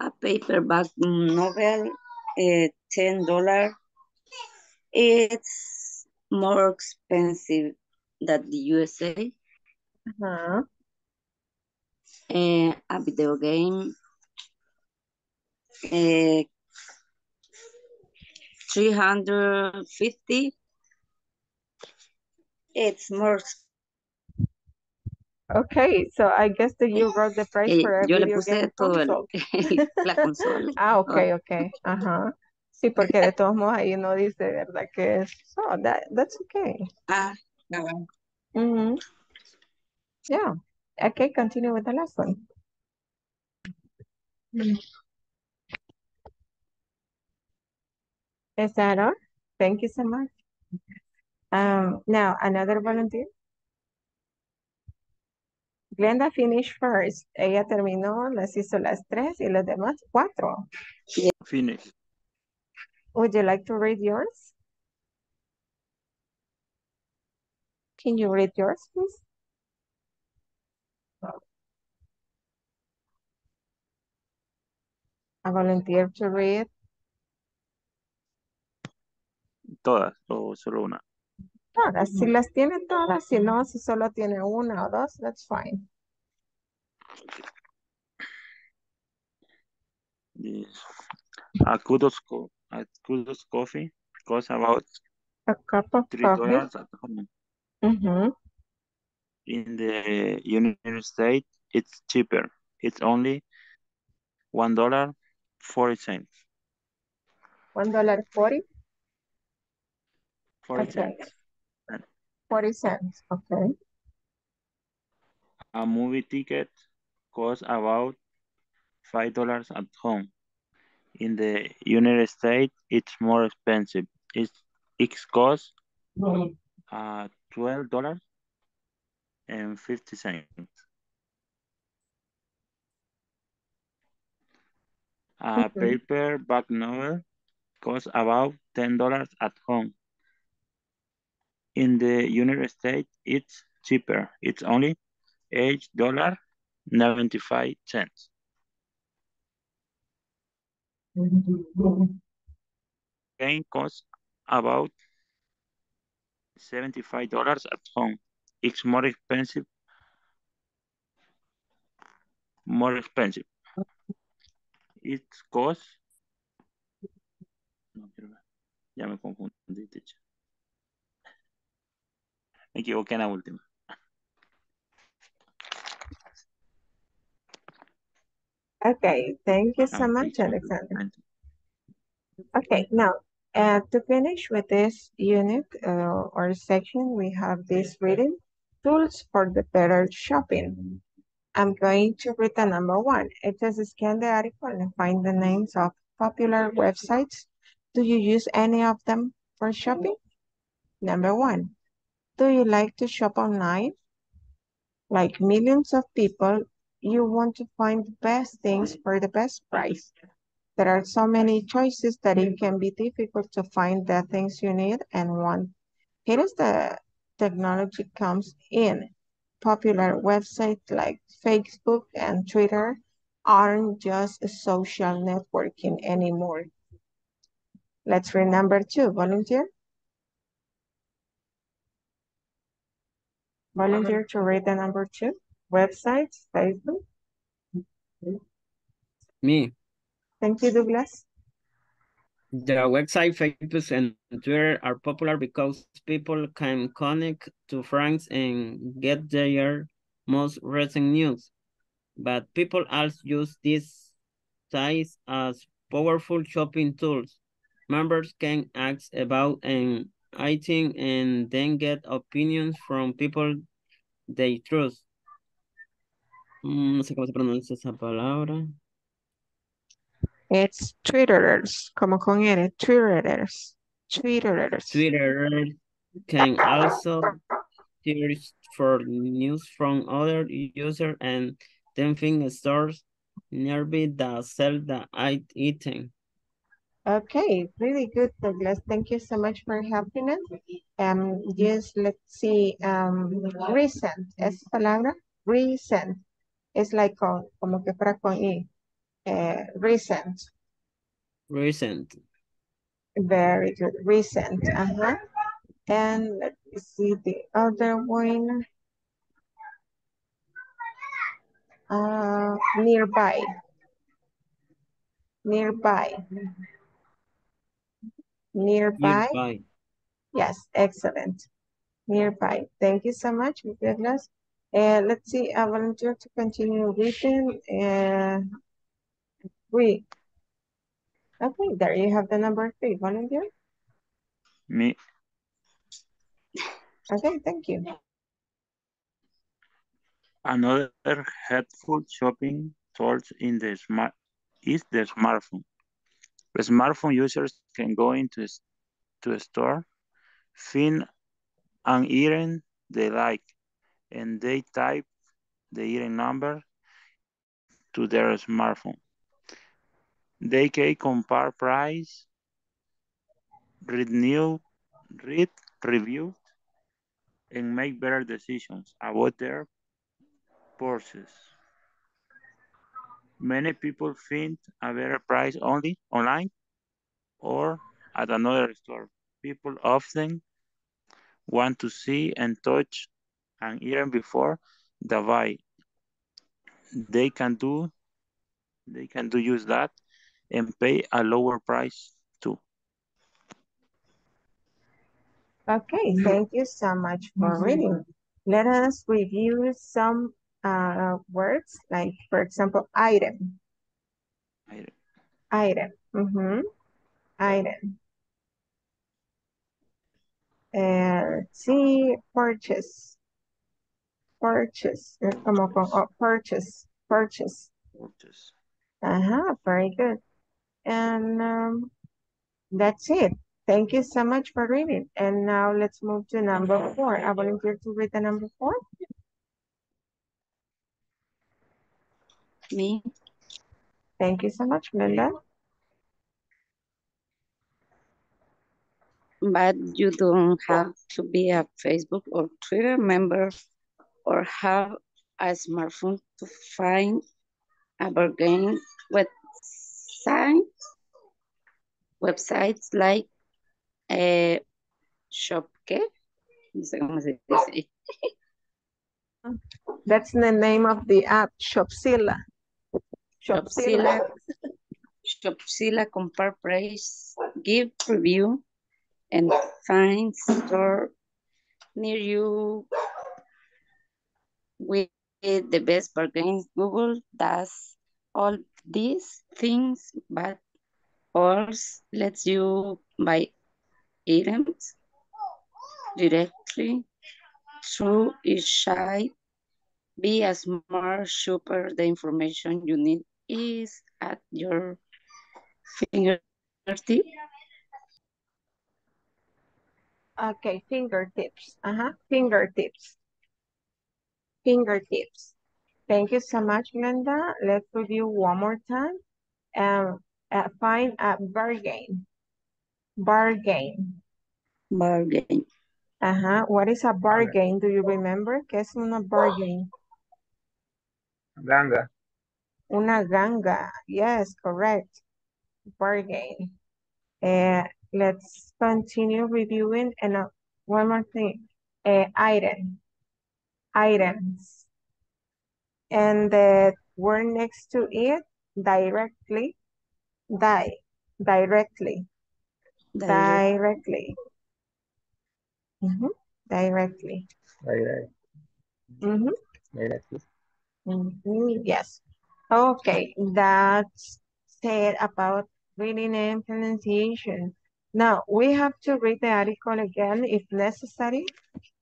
A paperback novel, uh, ten dollar. It's more expensive than the USA. Uh-huh. Uh, a video game, uh, 350. It's more. Okay, so I guess that you wrote the price Eh, for a yo le video puse game todo el- console. la consola. Ah, ok, ok. Ajá. Sí, porque de todos modos ahí no dice, ¿verdad? Que es, so that, that's okay. Ah, cabal. Mhm. Yeah. Okay, continue with the last one. Is that all? Thank you so much. Um, now, another volunteer. Glenda finished first. Ella terminó, las hizo las tres y los demás cuatro. Finish. Would you like to read yours? Can you read yours, please? A volunteer to read. Todas o solo una. Todas, si las tiene todas, si no, si solo tiene una o dos, that's fine. Yes. A kudos, co a kudos coffee costs about A cup of three dollars at home. In the United States, it's cheaper. It's only one dollar forty cents. One dollar forty. Forty Okay. cents. Forty cents, okay. A movie ticket costs about five dollars at home. In the United States, it's more expensive. It's it costs uh twelve dollars and fifty cents. A paperback novel costs about ten dollars at home. In the United States, it's cheaper. It's only eight dollar ninety five cents. Game costs about seventy five dollars at home. It's more expensive. More expensive. It costs. Ya me confundí, teacher. Me equivoqué en la última. Okay, thank you so Ah, much, Alexander. Okay, now, uh, to finish with this unit uh, or section, we have this reading, tools for the better shopping. I'm going to read the number one. It says scan the article and find the names of popular websites. Do you use any of them for shopping? Number one, do you like to shop online? Like millions of people, you want to find the best things for the best price. There are so many choices that it can be difficult to find the things you need and want. Here is the technology comes in. Popular websites like Facebook and Twitter aren't just social networking anymore. Let's read number two, volunteer. Volunteer to read the number two, websites, Facebook. Me. Thank you, Douglas. The website, Facebook, and Twitter are popular because people can connect to friends and get their most recent news. But people also use these sites as powerful shopping tools. Members can ask about an item and then get opinions from people they trust. Mm, no sé cómo se pronuncia esa palabra. It's Twitterers, como con N, Twitterers, Twitterers. Twitter can also search for news from other users and then find stores nearby that sell the item. Okay, really good, Douglas. Thank you so much for helping us. Um, yes, let's see. Um, recent, es palabra recent. Es like con, como que fuera con I. Eh, recent. Recent. Very good. Recent. Uh-huh. And let me see the other one. Uh, nearby. Nearby. Nearby. Nearby. Yes, excellent. Nearby. Thank you so much, Douglas. Uh, let's see, I volunteer to continue reading. Uh, three. Okay, there you have the number three. Volunteer. Me, Okay, thank you. another helpful shopping tool in the smart is the smartphone. Smartphone users can go into to a store, find an item they like, and they type the item number to their smartphone. They can compare price, read new, read review, and make better decisions about their purchases. Many people find a better price only online or at another store. People often want to see and touch and even before the buy. They can do they can do use that and pay a lower price too. Okay, thank you so much for mm-hmm. reading. Let us review some uh, words, like for example, item. Item. Item. Mm-hmm. Item. And see, purchase. Purchase. Como con oh, purchase. Purchase. Purchase. Uh-huh, very good. And um, that's it. Thank you so much for reading. And now let's move to number four. I volunteer to read the number four. Me, Thank you so much, Linda. but you don't have to be a Facebook or Twitter member or have a smartphone to find a bargain website, websites like eh, Shopke. No sé cómo se dice. That's the name of the app, Shopzilla. Shopzilla, Shopzilla compare price, give review, and find store near you with the best bargains. Google does all these things, but also lets you buy items directly through each site. Be a smart shopper. The information you need is at your fingertip. Okay, fingertips. Uh-huh, fingertips. Fingertips. Thank you so much, Linda. Let's review one more time. Um, uh, find a bargain. Bargain. Bargain. Uh-huh. What is a bargain? Do you remember? ¿Qué es una bargain? Ganga. Una ganga. Yes, correct. Bargain. Uh, let's continue reviewing. And uh, one more thing. Uh, item. Items. And the word next to it, directly. Die. Directly. Direct. Directly. Mhm, Directly. Direct. Mhm. Directly. Mhm, Yes. Okay, that's said about reading and pronunciation. Now, we have to read the article again if necessary.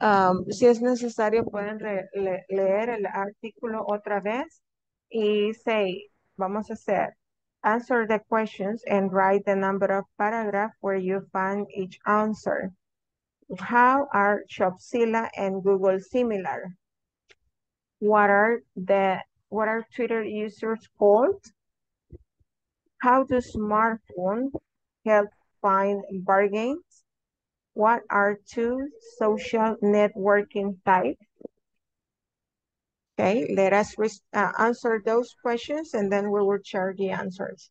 Um, si es necesario, pueden le- leer el artículo otra vez y say, vamos a hacer, answer the questions and write the number of paragraph where you find each answer. How are Shopzilla and Google similar? What are the what are Twitter users called? How do smartphones help find bargains? What are two social networking types? Okay, let us uh, answer those questions and then we will share the answers.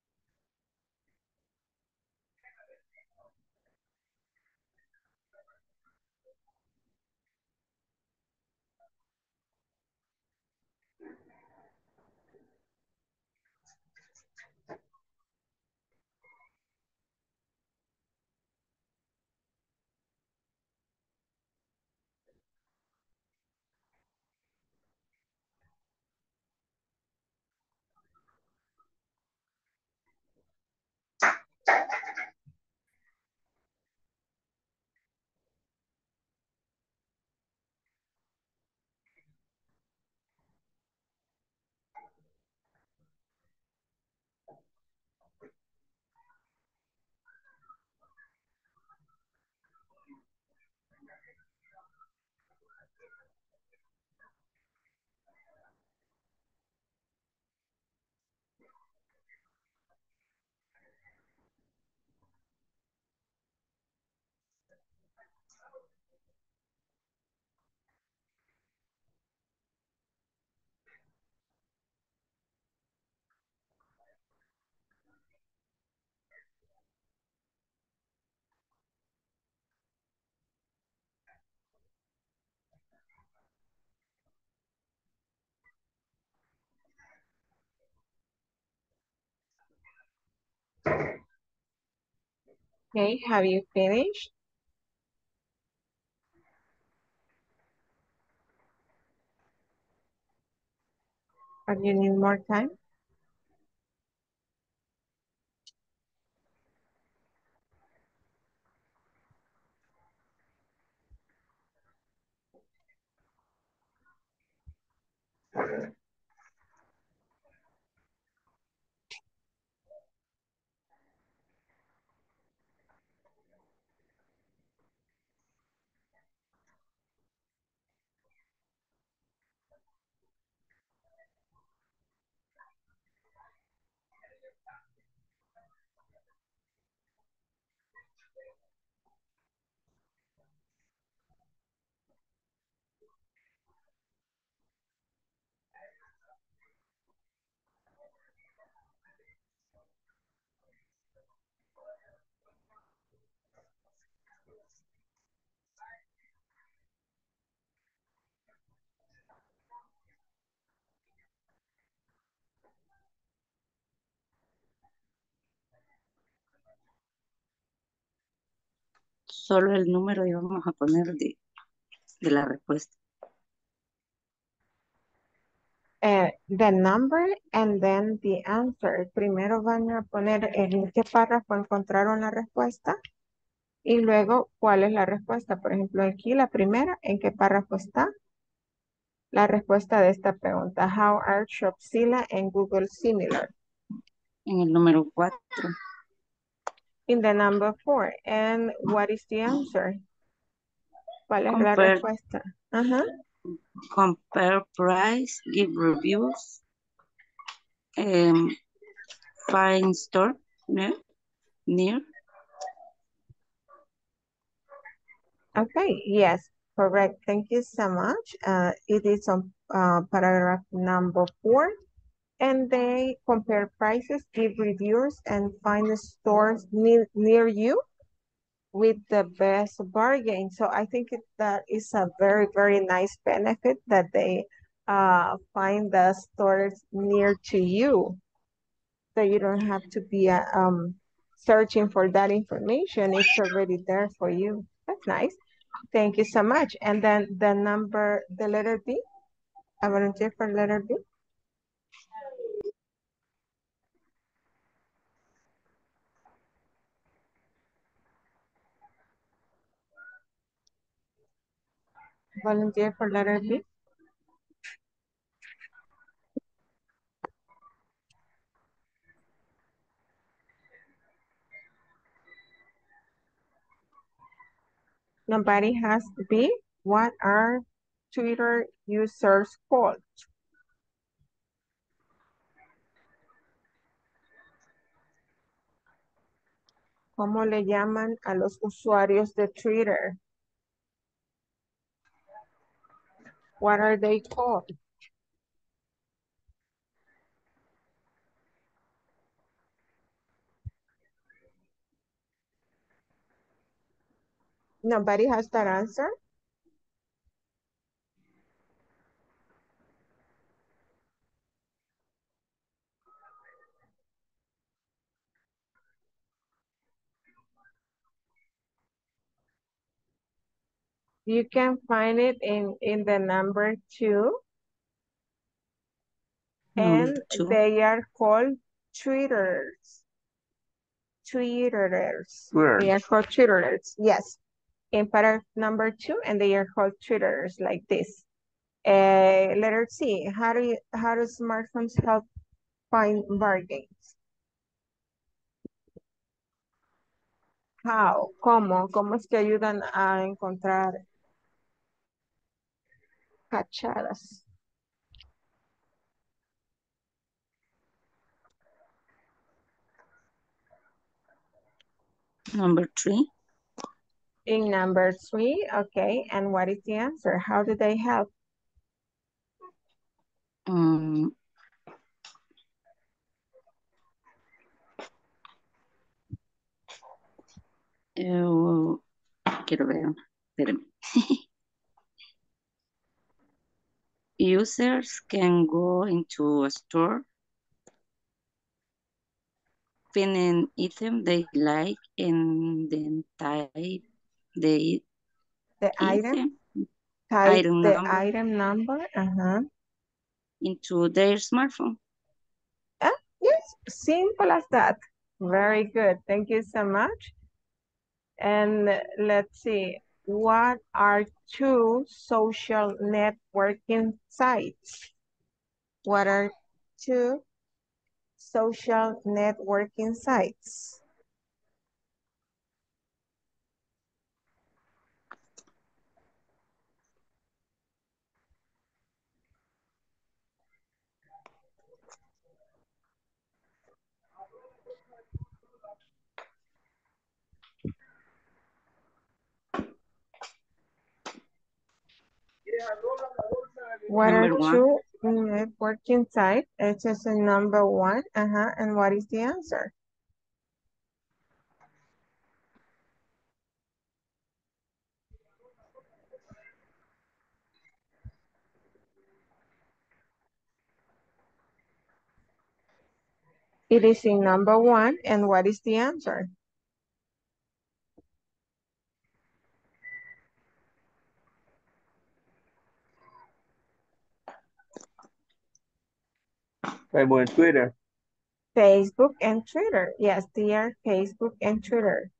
Okay, have you finished? Or you need more time? Solo el número íbamos a poner de, de la respuesta. Eh, the number and then the answer. Primero van a poner en qué párrafo encontraron la respuesta y luego cuál es la respuesta. Por ejemplo, aquí la primera, ¿en qué párrafo está? La respuesta de esta pregunta. How are Shopzilla and Google similar? En el número 4. In the number four. And what is the answer? ¿Cuál es la Compare- respuesta? Ajá. Compare price, give reviews, um, find store near, near. Okay, yes, correct. Thank you so much. Uh, it is on uh, paragraph number four. And they compare prices, give reviews, and find the stores near, near you with the best bargain. So I think that is a very, very nice benefit that they uh, find the stores near to you. So you don't have to be uh, um, searching for that information. It's already there for you. That's nice. Thank you so much. And then the number, the letter B, a volunteer for letter B. Volunteer for letter B. Nobody has B. What are Twitter users called? ¿Cómo le llaman a los usuarios de Twitter? What are they called? Nobody has that answer? You can find it in, in the number two. Number And two. they are called tweeters. Tweeters. Twitter. They are called tweeters, yes. In paragraph number two, and they are called tweeters like this. Uh, letter C, how do you, how do smartphones help find bargains? How, cómo, cómo es que ayudan a encontrar cachadas. Number three. In number three, okay, and what is the answer? How do they help? Um, eh, quiero ver, espérame. Users can go into a store pin an item they like and then type the The item, item type item the number. item number, uh-huh. into their smartphone. Ah, yes, simple as that. Very good. Thank you so much. And let's see, what are two social networking sites? What are two social networking sites? What Number are one. two networking sites? It is a number one. Uh-huh. And what is the answer? It is in number one. And what is the answer? Facebook and Twitter. Facebook and Twitter. Yes, they are Facebook and Twitter.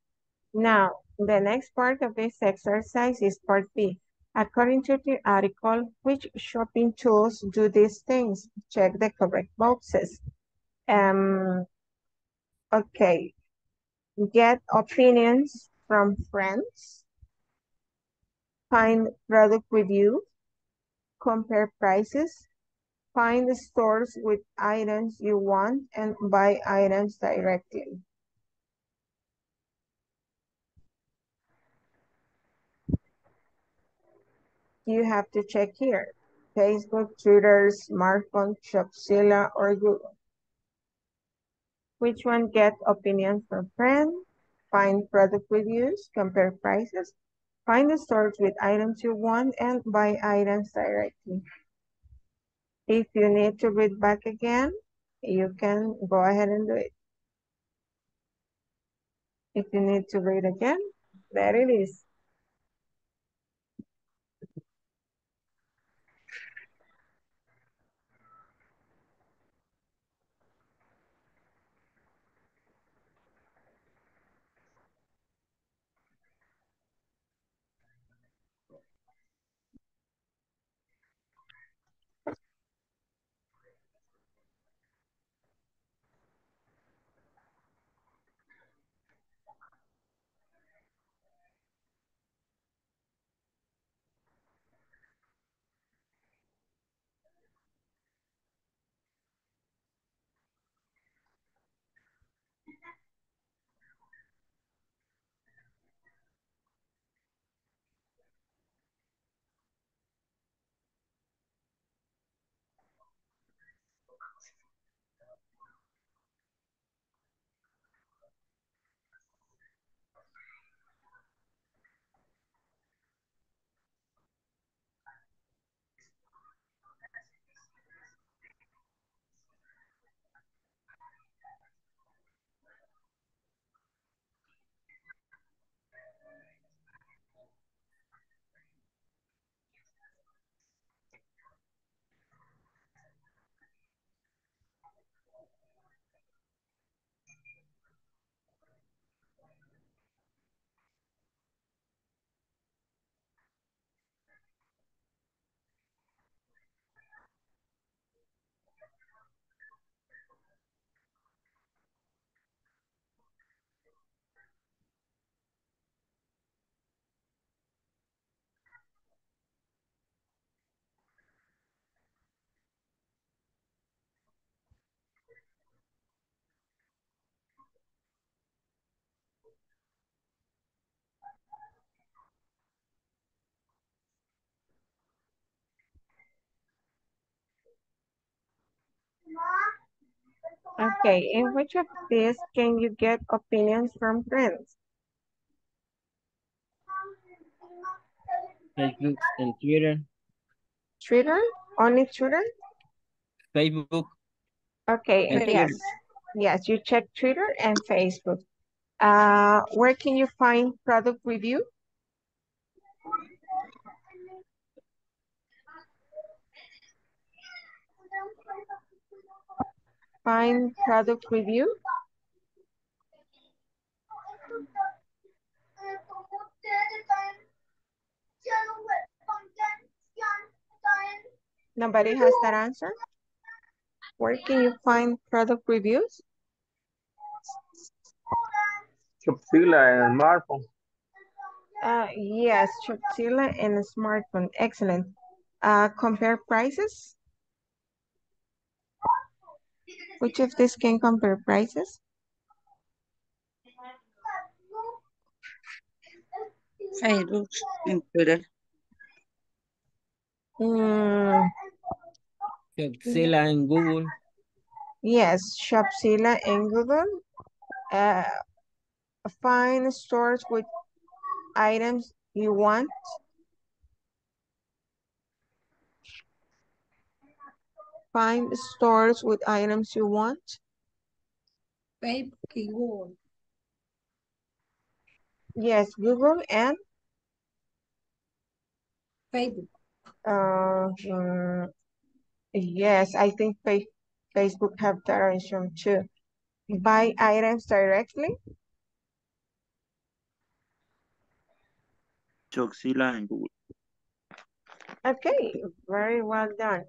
Now, the next part of this exercise is part B. According to the article, which shopping tools do these things? Check the correct boxes. Um, okay. Get opinions from friends. Find product reviews. Compare prices. Find the stores with items you want and buy items directly. You have to check here. Facebook, Twitter, smartphone, Shopzilla, or Google. Which one get opinions from friends? Find product reviews, compare prices, find the stores with items you want, and buy items directly. If you need to read back again, you can go ahead and do it. If you need to read again, there it is. Okay, in which of these can you get opinions from friends? Facebook and Twitter. Twitter? Only Twitter? Facebook Okay, and yes. Twitter. Yes, you check Twitter and Facebook. Uh, where can you find product review? Find product review. Nobody has that answer? Where can you find product reviews? Shopzilla and smartphone. Uh, yes, Shopzilla and smartphone. Excellent. Uh, compare prices. Which of these can compare prices? Facebook and Twitter. Mm, Shopzilla en Google. yes, Shopzilla and Google. Uh, find stores with items you want. Find stores with items you want. Facebook Google. Yes, Google and Facebook. uh, mm, yes, I think fa Facebook have that option too. Buy items directly. Shopzilla and Google. Okay, very well done.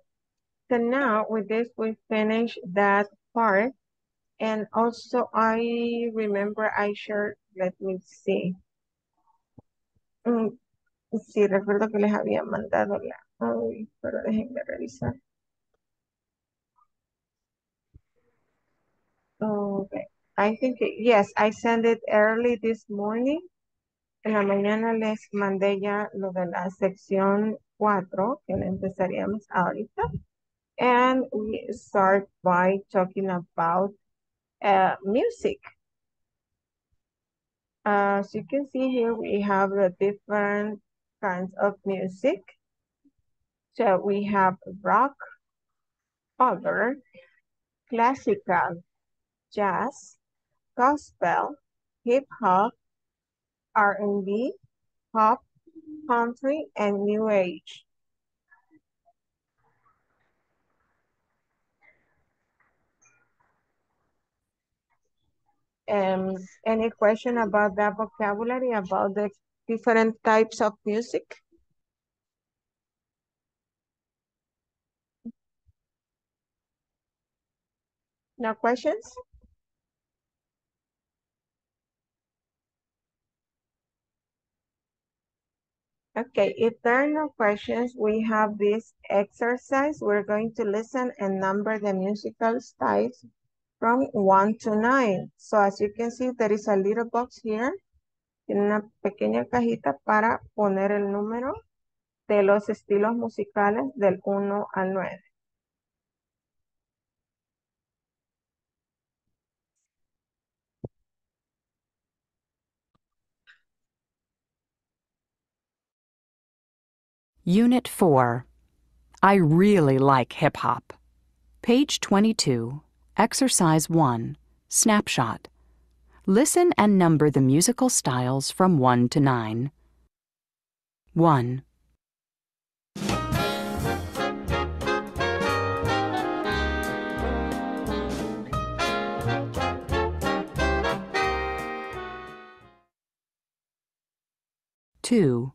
So now with this, we finish that part. And also I remember I shared, let me see. Mm, sí, recuerdo que les había mandado la, pero déjenme revisar. Okay, I think, yes, I sent it early this morning. En la mañana les mandé ya lo de la sección 4, que la empezaríamos ahorita. And we start by talking about uh, music. As you can see here, we have the different kinds of music. So we have rock, other, classical, jazz, gospel, hip hop, R&B, pop, country, and new age. Um, any question about that vocabulary, about the different types of music? No questions? Okay, if there are no questions, we have this exercise. We're going to listen and number the musical styles from one to nine. So as you can see, there is a little box here. Tiene una pequeña cajita para poner el número de los estilos musicales del 1 al 9. Unit 4. I really like hip hop. Page 22, Exercise 1, Snapshot. Listen and number the musical styles from 1 to 9. 1. Two.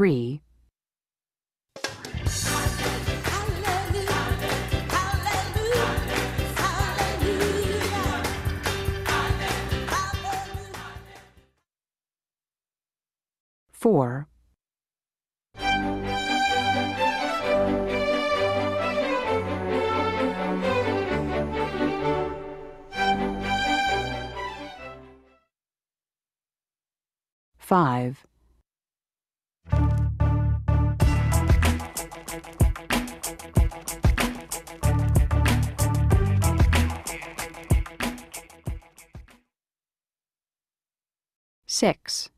Three. Four. Five. 6.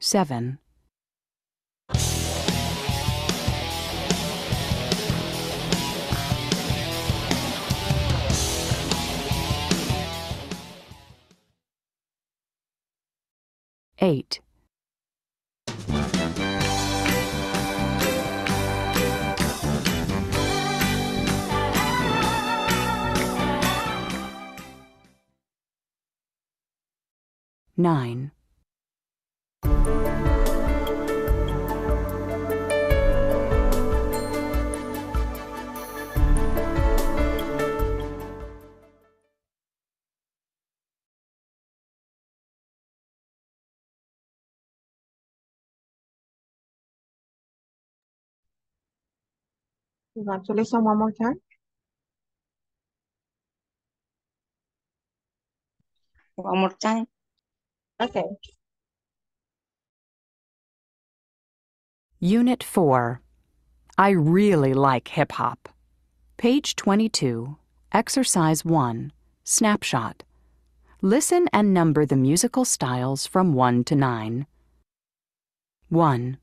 Seven. Eight. Nine. You want to listen one more time? One more time. Okay. Unit 4. I really like hip hop. Page 22, Exercise 1, Snapshot. Listen and number the musical styles from 1 to 9. 1.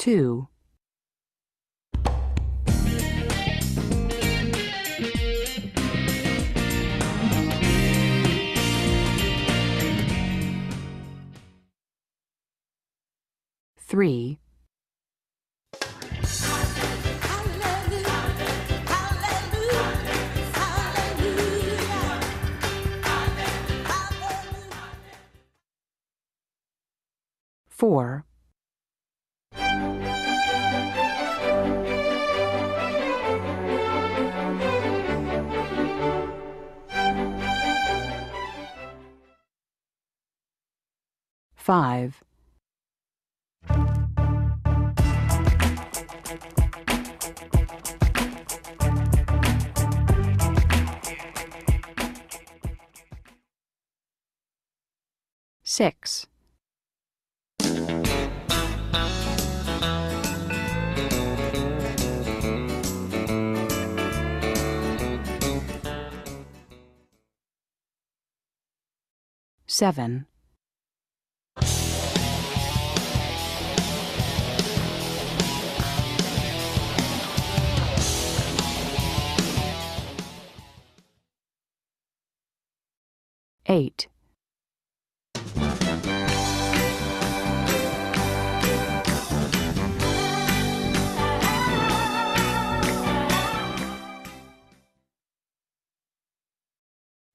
Two. Three. Four. Five. Six. Seven. Eight.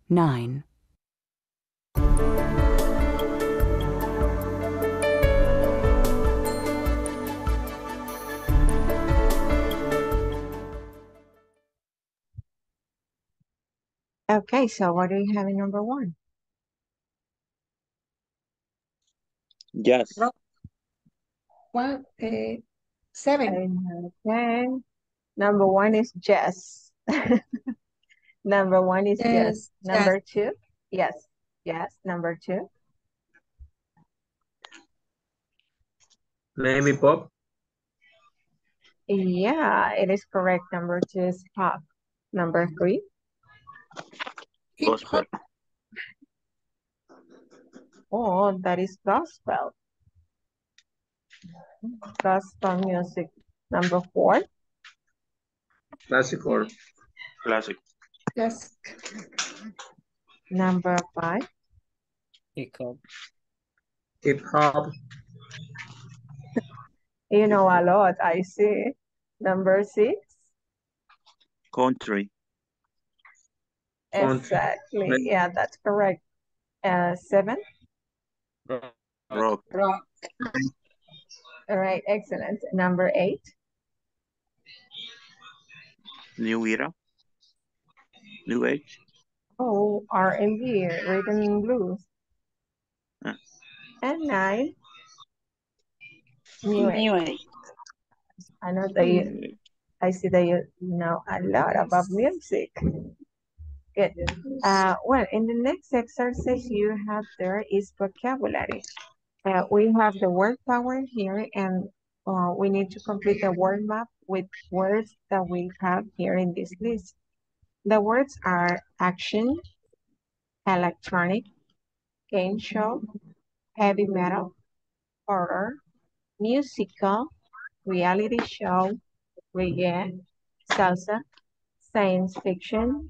Nine. Okay, so what do you have in number one? Yes. One, eh, seven. Okay. Number one is Jess. Number one is Jess. Yes, Number two, yes, yes. Number two, Maybe pop. yeah, it is correct. Number two is pop. Number three, Hip Gospel. Hop. oh, that is gospel. Gospel music. Number four, Classical. Classic. Yes. number five, Hip hop. Hip hop. you know a lot, I see. Number six, Country. Country. exactly. Right. Yeah, that's correct. Uh, seven, Rock. Rock. all right, excellent. Number eight, New Era. New Age. oh, R&B, rhythm and blues. Uh. And nine, new age. New Age. I know that you, I see that you know a lot about music. Good. Uh, well, in the next exercise you have there is vocabulary. Uh, we have the word power here and uh, we need to complete the word map with words that we have here in this list. The words are action, electronic, game show, heavy metal, horror, musical, reality show, reggae, salsa, science fiction,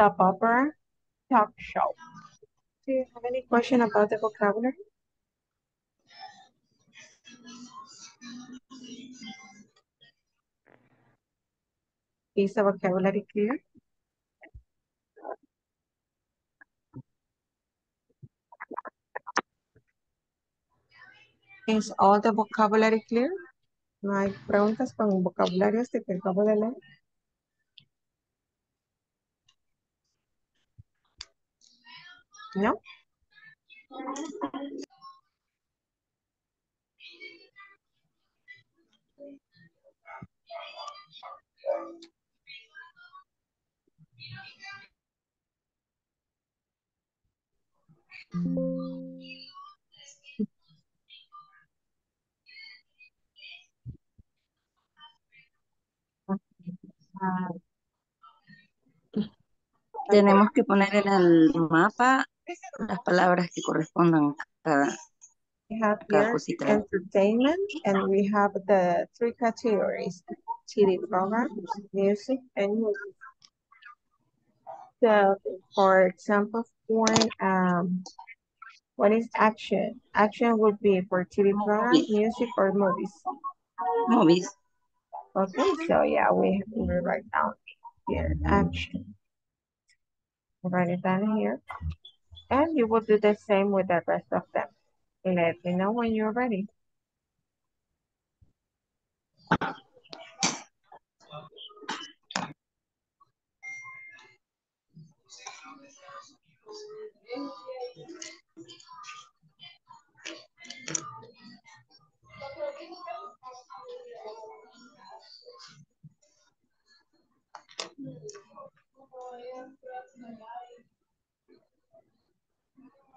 soap opera, talk show. Do you have any question about the vocabulary? Is the vocabulary clear? Is all the vocabulary clear? No hay preguntas con vocabularios que acabo de leer. No? Tenemos que poner en el mapa las palabras que correspondan a cada, We have cada cosita. entertainment and we have the three categories, TV programs, music, and movies. So, for example, um, what is action? Action would be for TV programs, music, or movies. Movies. Okay, so yeah, we we write down here action. Write it down here, and you will do the same with the rest of them. Let me know when you're ready.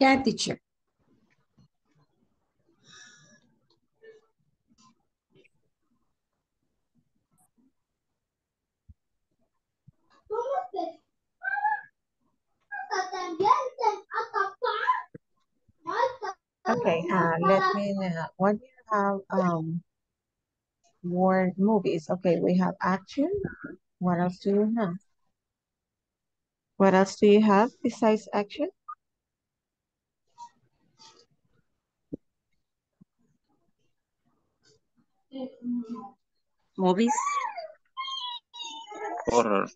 Yeah, teacher. Okay, uh, let me know. What do you have? Um, word movies. Okay, we have action. What else do you have? What else do you have besides action? Movies. Horror.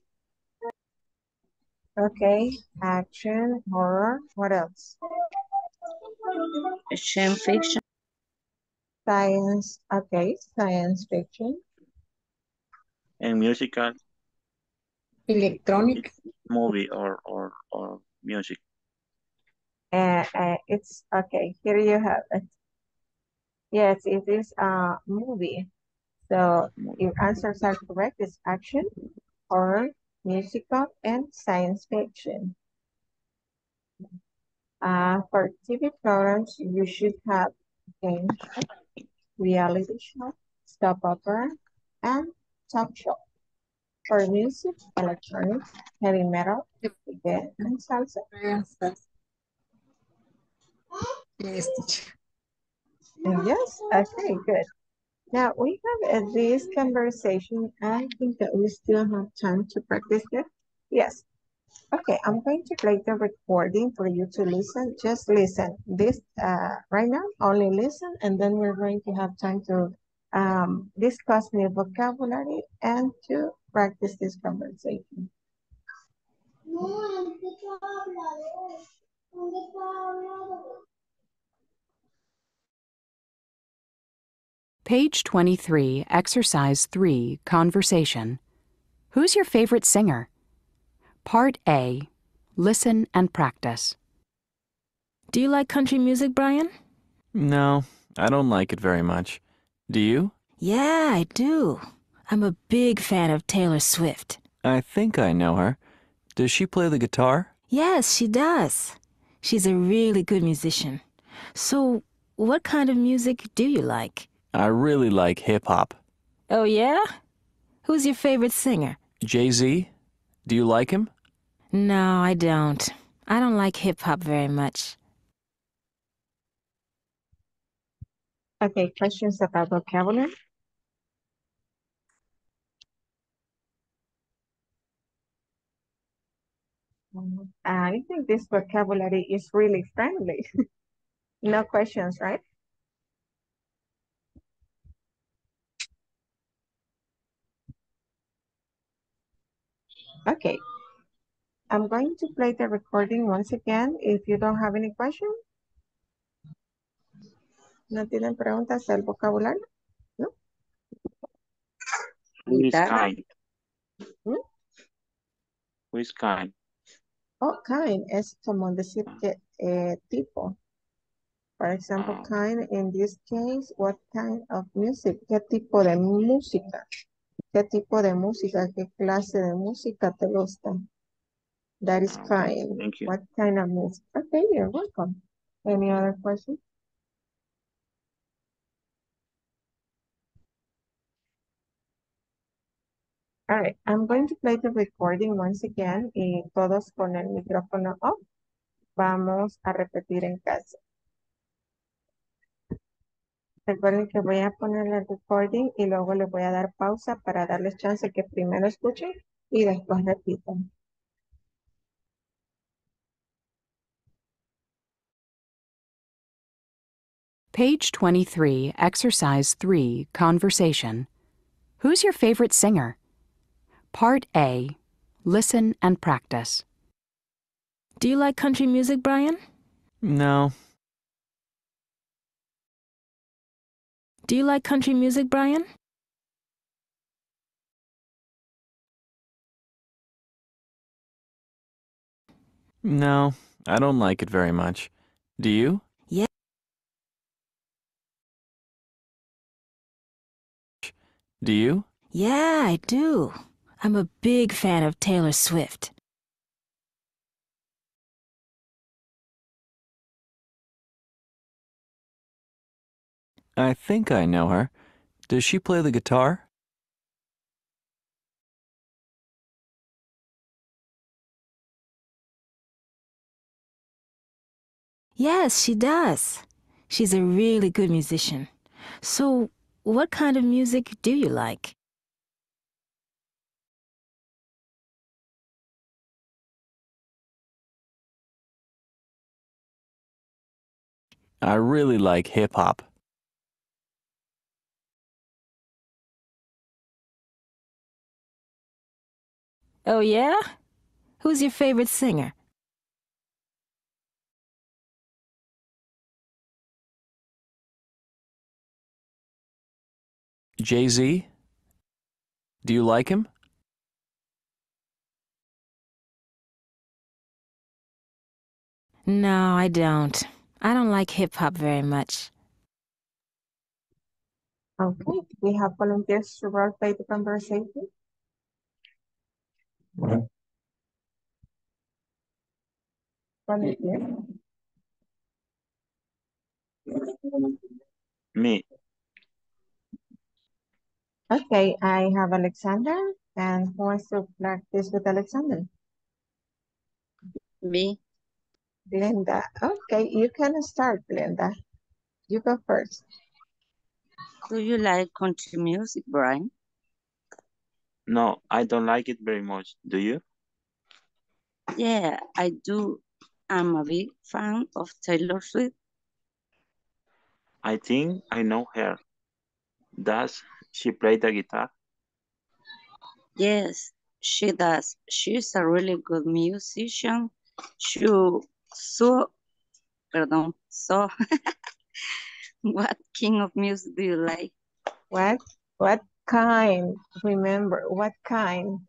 Okay, action, horror. What else? Science fiction. Science, okay, science fiction. And musical Electronic. movie or or or music. Uh, uh, it's okay. Here you have it. Yes, it is a movie. So your answers are correct. It's action, horror, musical, and science fiction. Uh, for TV programs, you should have game show, reality show, soap opera, and talk show. For music, electronics, heavy metal, reggae, and salsa. Yes, teacher. Yes, okay, good. Now we have uh, this conversation. I think that we still have time to practice it. Yes. Okay, I'm going to play the recording for you to listen. Just listen. This uh, right now, only listen, and then we're going to have time to um, discuss new vocabulary and to practice this conversation. No, Page 23, Exercise 3, Conversation. Who's your favorite singer? Part A. Listen and practice. Do you like country music, Brian? No, I don't like it very much. Do you? Yeah, I do. I'm a big fan of Taylor Swift. I think I know her. Does she play the guitar? Yes, she does. She's a really good musician. So, what kind of music do you like? I really like hip hop. Oh, yeah? Who's your favorite singer? Jay Z? Do you like him? No, I don't. I don't like hip hop very much. Okay, questions about vocabulary? Um, I think this vocabulary is really friendly. No questions, right? Okay. I'm going to play the recording once again. If you don't have any questions. ¿No tienen preguntas del vocabulario? Who is kind? ¿Mm? Who is kind? Oh, kind es como decir que eh, tipo. For example, Ah. kind in this case, what kind of music? ¿Qué tipo de música? ¿Qué tipo de música? ¿Qué clase de música te gusta? That is Ah, kind. Thank you. What kind of music? Okay, you're welcome. Any other questions? All right, I'm going to play the recording once again y todos con el micrófono off. Vamos a repetir en casa. Recuerden que voy a poner el recording y luego les voy a dar pausa para darles chance que primero escuchen y después repitan. Page 23, Exercise 3, Conversation. Who's your favorite singer? Part A. Listen and practice. Do you like country music, Brian? No, Do you like country music, Brian? no, I don't like it very much. Do you? Yeah. Do you? Yeah, I do. I'm a big fan of Taylor Swift. I think I know her. Does she play the guitar? Yes, she does. She's a really good musician. So, what kind of music do you like? I really like hip hop. Oh, yeah? Who's your favorite singer? Jay Z? Do you like him? No, I don't. I don't like hip hop very much. Okay, we have volunteers to role play the conversation. Volunteer. Me. Okay, I have Alexander, and who wants to practice with Alexander? Me. Glenda. Okay, you can start, Glenda. You go first. Do you like country music, Brian? No, I don't like it very much. Do you? Yeah, I do. I'm a big fan of Taylor Swift. I think I know her. Does she play the guitar? Yes, she does. She's a really good musician. She so pardon. so what king of music do you like? What? What kind? Remember, what kind?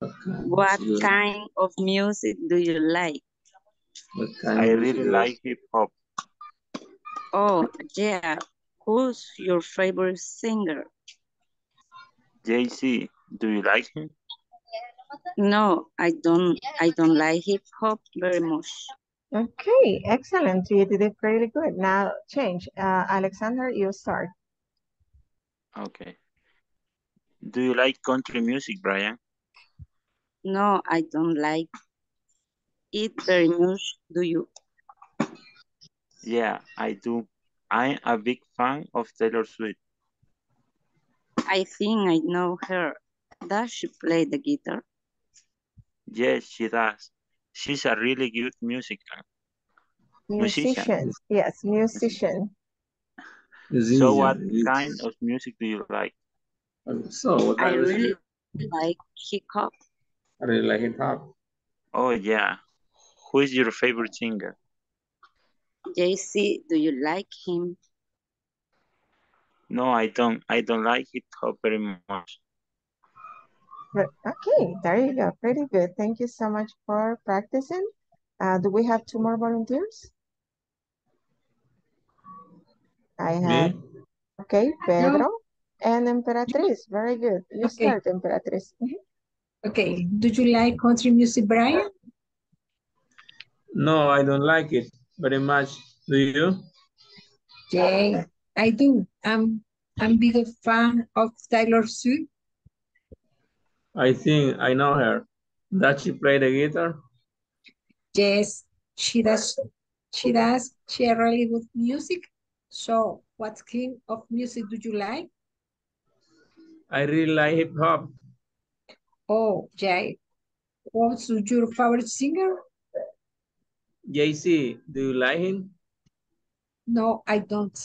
What kind of music do you like? I really like hip hop. Oh, yeah. Who's your favorite singer? JC, do you like him? No, I don't. I don't like hip hop very much. Okay, excellent. You did it really good. Now change. Uh, Alexander, you start. Okay. Do you like country music, Brian? No, I don't like it very much. Do you? Yeah, I do. I'm a big fan of Taylor Swift. I think I know her. Does she play the guitar? Yes, she does. She's a really good musician. Musician. Musician. Yes, musician. So what kind of music do you like? So, what I kind of really music? like hip hop. I really like hip hop. Oh yeah. Who is your favorite singer? JC, do you like him? No, I don't. I don't like hip hop very much. Okay, there you go. Pretty good. Thank you so much for practicing. Uh, do we have two more volunteers? I have, Me? okay, Pedro and Emperatriz. Very good. You Okay. start, Emperatriz. Mhm. Okay, do you like country music, Brian? No, I don't like it very much. Do you? Yeah, I do. I'm I'm big fan of Taylor Swift. I think I know her. Does she play the guitar? Yes, she does. She does. She has really good music. So, what kind of music do you like? I really like hip hop. Oh, Jay, What's your favorite singer? JC, do you like him? No, I don't.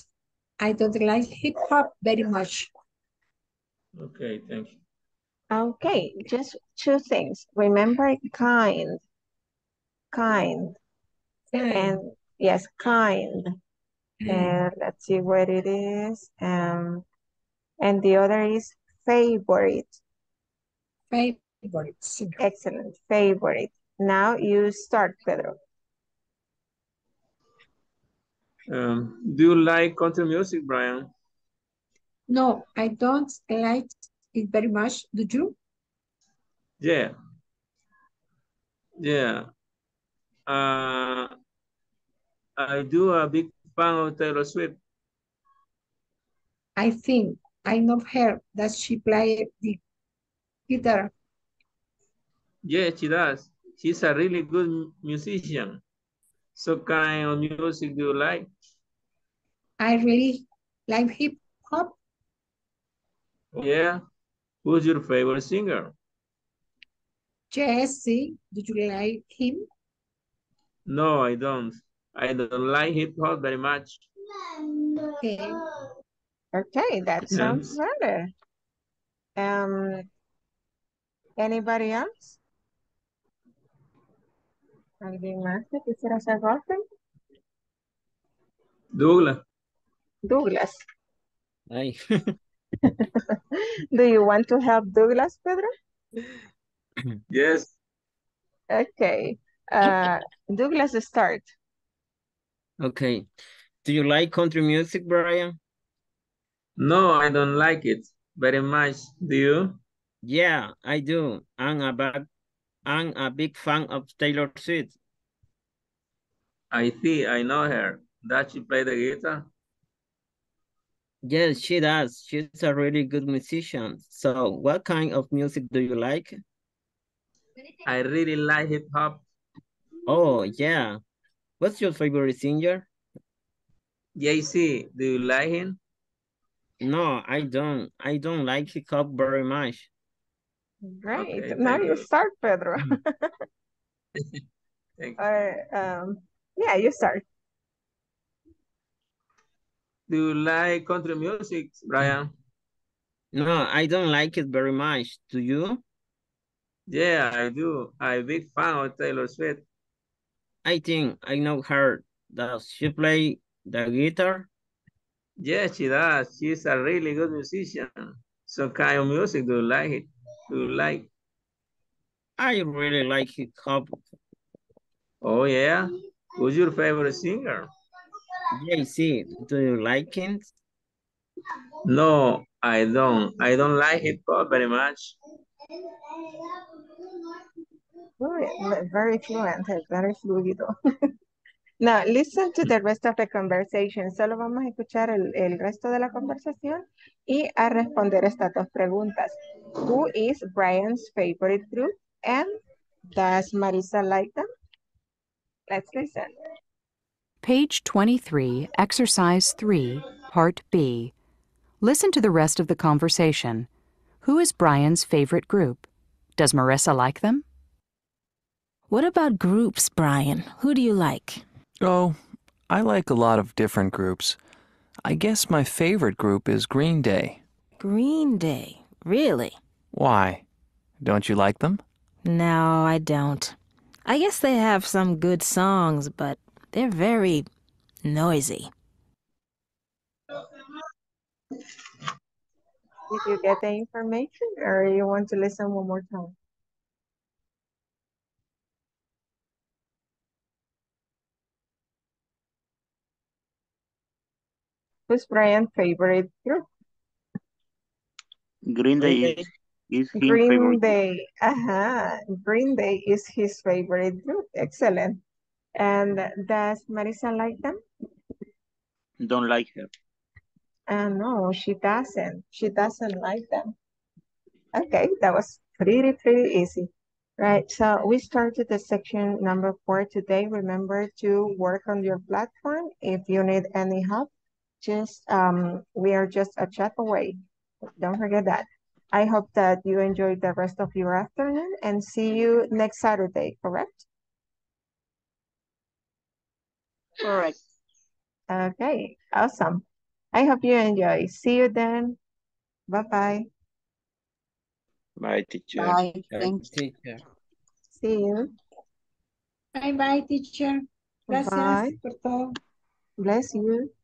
I don't like hip hop very much. Okay, thank you. Okay, just two things. Remember kind. Kind. And yes, kind. And let's see what it is. Um, and the other is favorite. Favorite singer. Excellent. Favorite. Now you start, Pedro. Um, do you like country music, Brian? No, I don't like it very much. Do you? Yeah. Yeah. Uh, I do a big fan of Taylor Swift. I think I know her that she play the guitar. Yeah, she does. She's a really good musician. So kind of music do you like? I really like hip hop. Yeah. Who's your favorite singer? Jesse, do you like him? No, I don't. I don't like hip hop very much. Okay. Okay, that sounds better. Um, anybody else? ¿Alguien más que quisiera hacer roleplay? Douglas. Douglas. Ay. Do you want to help Douglas, Pedro? Yes. Okay. Uh, Douglas, start. Okay. Do you like country music, Brian? No, I don't like it very much. Do you? Yeah, I do. I'm a big, I'm a big fan of Taylor Swift. I see, I know her. Does she play the guitar? Yes, she does. She's a really good musician. So what kind of music do you like? I really like hip hop. Oh, yeah. What's your favorite singer? JC, do you like him? No, I don't. I don't like hip hop very much. Great. Okay, now you you. start, Pedro. Thank you. Uh, um, yeah, you start. Do you like country music, Brian? No, I don't like it very much. Do you? Yeah, I do. I'm a big fan of Taylor Swift. I think I know her. Does she play the guitar? Yes, she does. She's a really good musician. So kind of music do you like it? Do you like? I really like hip hop. Oh yeah? Who's your favorite singer? JC, do you like it? No, I don't. I don't like hip hop very much. Fluent, very fluent, very fluido. Now, listen to the rest of the conversation. Solo vamos a escuchar el, el resto de la conversación y a responder estas dos preguntas. Who is Brian's favorite group? And does Marisa like them? Let's listen. Page 23, Exercise 3, Part B. Listen to the rest of the conversation. Who is Brian's favorite group? Does Marissa like them? What about groups, Brian? Who do you like? Oh, I like a lot of different groups. I guess my favorite group is Green Day. Green Day. Really? Why? Don't you like them? No, I don't. I guess they have some good songs, but they're very noisy. Did you get the information or you want to listen one more time? Who's Brian's favorite group? Green Day Green is, is his Green favorite. Day. Uh-huh. Green Day is his favorite group. Excellent. And does Marisa like them? Don't like her. Uh, no, she doesn't. She doesn't like them. Okay, that was pretty, pretty easy. Right, so we started the section number four today. Remember to work on your platform. If you need any help, just um, we are just a chat away. Don't forget that. I hope that you enjoyed the rest of your afternoon and see you next Saturday, correct? Correct. Okay, awesome. I hope you enjoy. See you then. Bye-bye. Bye, teacher. Bye. Yeah, Thanks. teacher. See you. Bye bye, teacher. Gracias Bye. por todo. Bless you.